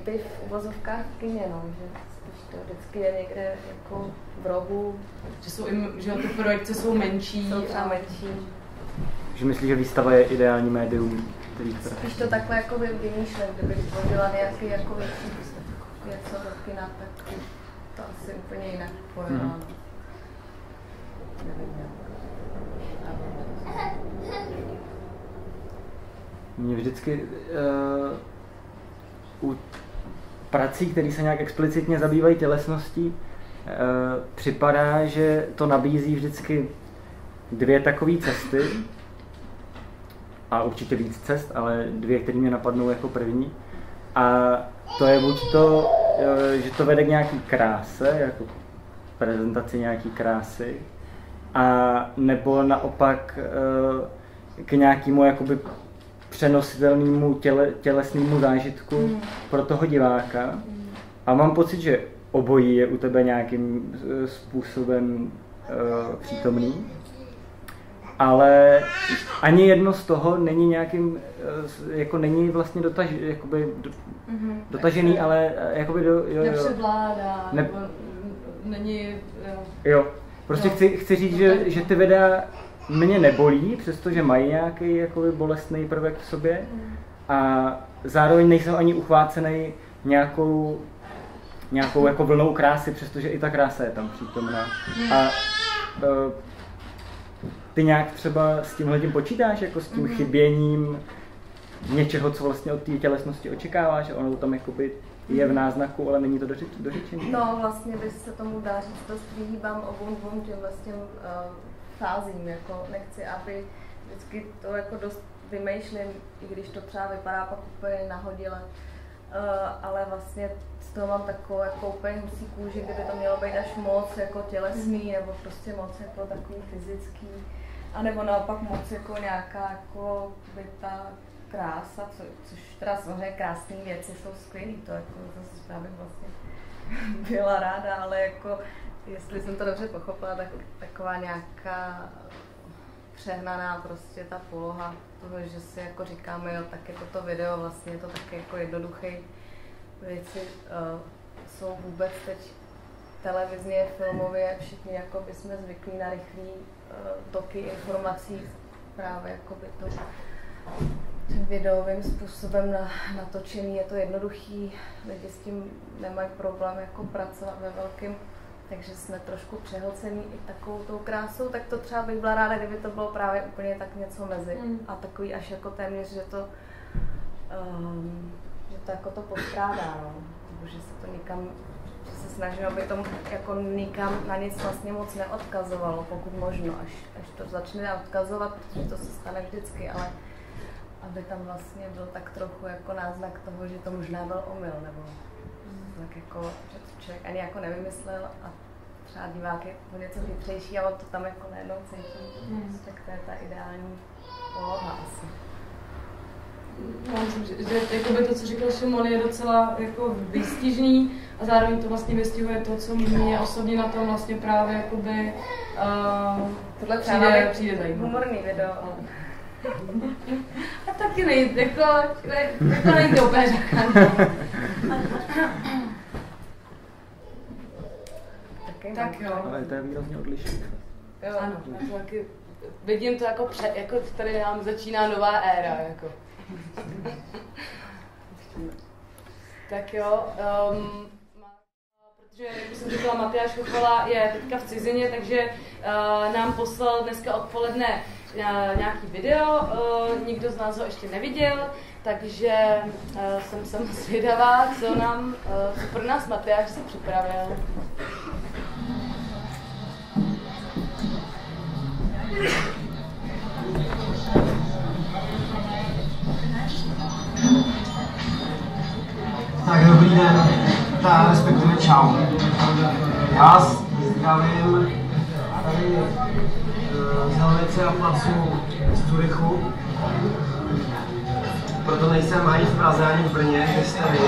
by v uvozovkách kyně, no, že to vždycky je někde jako v rohu, Že, jsou, im- že ty projekce jsou menší. jsou třeba a- menší. Že myslíš, že výstava je ideální médium. Spíš to takhle jako vy- vymýšlím, kdybych tvořila nějaký jako větší něco do kina, tak to asi úplně jinak pojela. Mhm. No. Mě vždycky uh, u prací, které se nějak explicitně zabývají tělesností, uh, připadá, že to nabízí vždycky dvě takové cesty, a určitě víc cest, ale dvě, které mě napadnou jako první. A to je buď to, eh, že to vede k nějaký kráse, jako prezentaci nějaký krásy, a nebo naopak eh, k nějakému jakoby přenositelnému těle, tělesnému zážitku Mm. pro toho diváka. A mám pocit, že obojí je u tebe nějakým eh, způsobem uh, přítomný. Ale ani jedno z toho není nějakým, s- jako není vlastně dotaž, jakoby do, Mhm. dotažený, ale jakoby do, jo, jo. Nepřevládá, Ne- nebo není, jo. Jo, prostě Jo. chci, chci říct, že, že ty videa mě nebolí, přestože mají nějaký jakoby bolestný prvek v sobě a zároveň nejsem ani uchvácený nějakou, nějakou jako vlnou krásy, přestože i ta krása je tam přítomná. A uh, ty nějak třeba s tímhle tím počítáš, jako s tím Mhm. chyběním něčeho, co vlastně od té tělesnosti očekáváš, že ono to tam jakoby je v náznaku, ale není to dořeč, dořečený. No, vlastně by se tomu dá říct, dost vyhýbám obou dvou těm vlastně uh, fázím, jako nechci, aby vždycky to jako dost vymýšlím, i když to třeba vypadá pak úplně nahodile, uh, ale vlastně z toho mám takovou jako úplně husí kůži, kdyby to mělo být až moc jako tělesný, nebo prostě moc jako takový fyzický, a nebo naopak moc jako nějaká jako by ta krása, co, což teda samozřejmě krásné věci jsou skvělé, to jako zase právě vlastně byla ráda, ale jako, jestli jsem to dobře pochopila, tak taková nějaká přehnaná prostě ta poloha toho, že si jako říkáme, jo, tak jako to video vlastně je to taky jako jednoduchý věci uh, jsou vůbec teď televizně, filmově, všichni jako by jsme zvyklí na rychlý uh, toky informací, právě jako by to videovým způsobem na, natočený, je to jednoduchý, lidi s tím nemají problém jako pracovat ve velkém, takže jsme trošku přehlcení i takovou tou krásou, tak to třeba bych byla ráda, kdyby to bylo právě úplně tak něco mezi Mm. a takový až jako téměř, že to, um, že to jako to postrádá, no. Nebo že se to nikam, že se snažím, aby to jako nikam na nic vlastně moc neodkazovalo, pokud možno, až, až to začne odkazovat, protože to se stane vždycky, ale aby tam vlastně byl tak trochu jako náznak toho, že to možná byl omyl, nebo tak jako, že člověk ani jako nevymyslel a třeba divák je o něco chytřejší a on to tam jako najednou cítí. Mm. Tak to je ta ideální poloha asi. Já myslím, že, že jakoby to, co říkal Šimon, je docela jako výstižný a zároveň to vlastně vystihuje to, co mě osobně na tom vlastně právě jakoby uh, Tohle přijde, přijde zajímavé. humorný video, ale A taky nejde, jako, ne, jako nejde úplně. taky Tak jo. Ale to je výrazně odlišné. jo. Ano, to taky vidím to jako, před, jako tady nám začíná nová éra, jako. tak jo, um, protože, jak jsem říkala, Matyáš Chochola je teďka v cizině, takže uh, nám poslal dneska odpoledne uh, nějaký video, uh, nikdo z nás ho ještě neviděl, takže uh, jsem jsem zvědavá, co nám, uh, co pro nás Matyáš si připravil. Tak dobrý den, ta respektive čau. Já vás zdravím tady eh, z Helvice a placu z Curychu. Proto nejsem ani v Praze, ani v Brně, kde jste vy.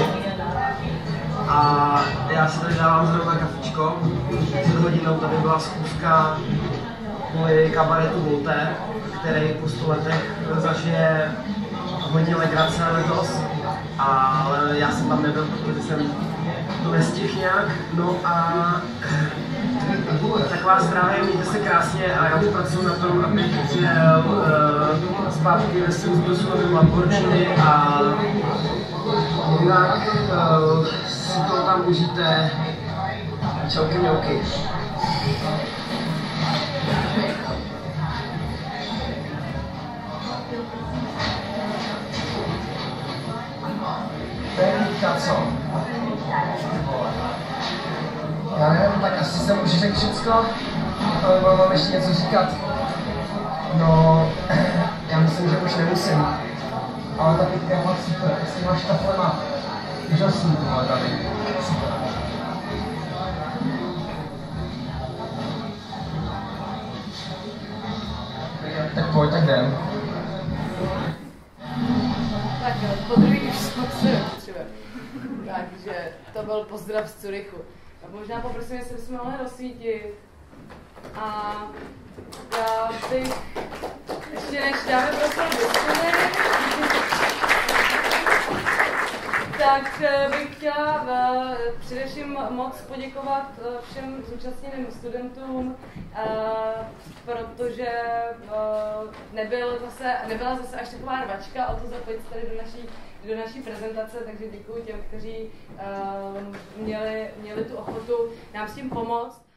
A já si tady dávám zrovna kafičko. Před hodinou tady byla schůzka kvůli kabaretu Voltaire, který po sto letech zažije hodně legrace letos, ale já jsem tam nebyl, protože jsem to nestihl nějak. No a tak vás zdravím, mějte se krásně a já už pracuji na tom, abych přijel uh, zpátky ve svým způsobem a jinak uh, si to tam užijte. Čauky mňauky. Teďka co? Já nevím, tak asi jsem už řekl všecko, ale mám ještě něco říkat. No, já myslím, že už nemusím. Ale ta kytka je fakt super, s těma štaflema. Úžasný tohle tady. Super. Tak pojď, tak jdem. To byl pozdrav z Curychu. A možná poprosím, jestli bychom mohli rozsvítit. A já bych, ještě než dáme prostor tak eh, bych chtěla eh, především moc poděkovat eh, všem zúčastněným studentům, protože nebyl zase, nebyla zase až taková rvačka o to zapojit tady do naší, do naší prezentace, takže děkuji těm, kteří měli, měli tu ochotu nám s tím pomoct.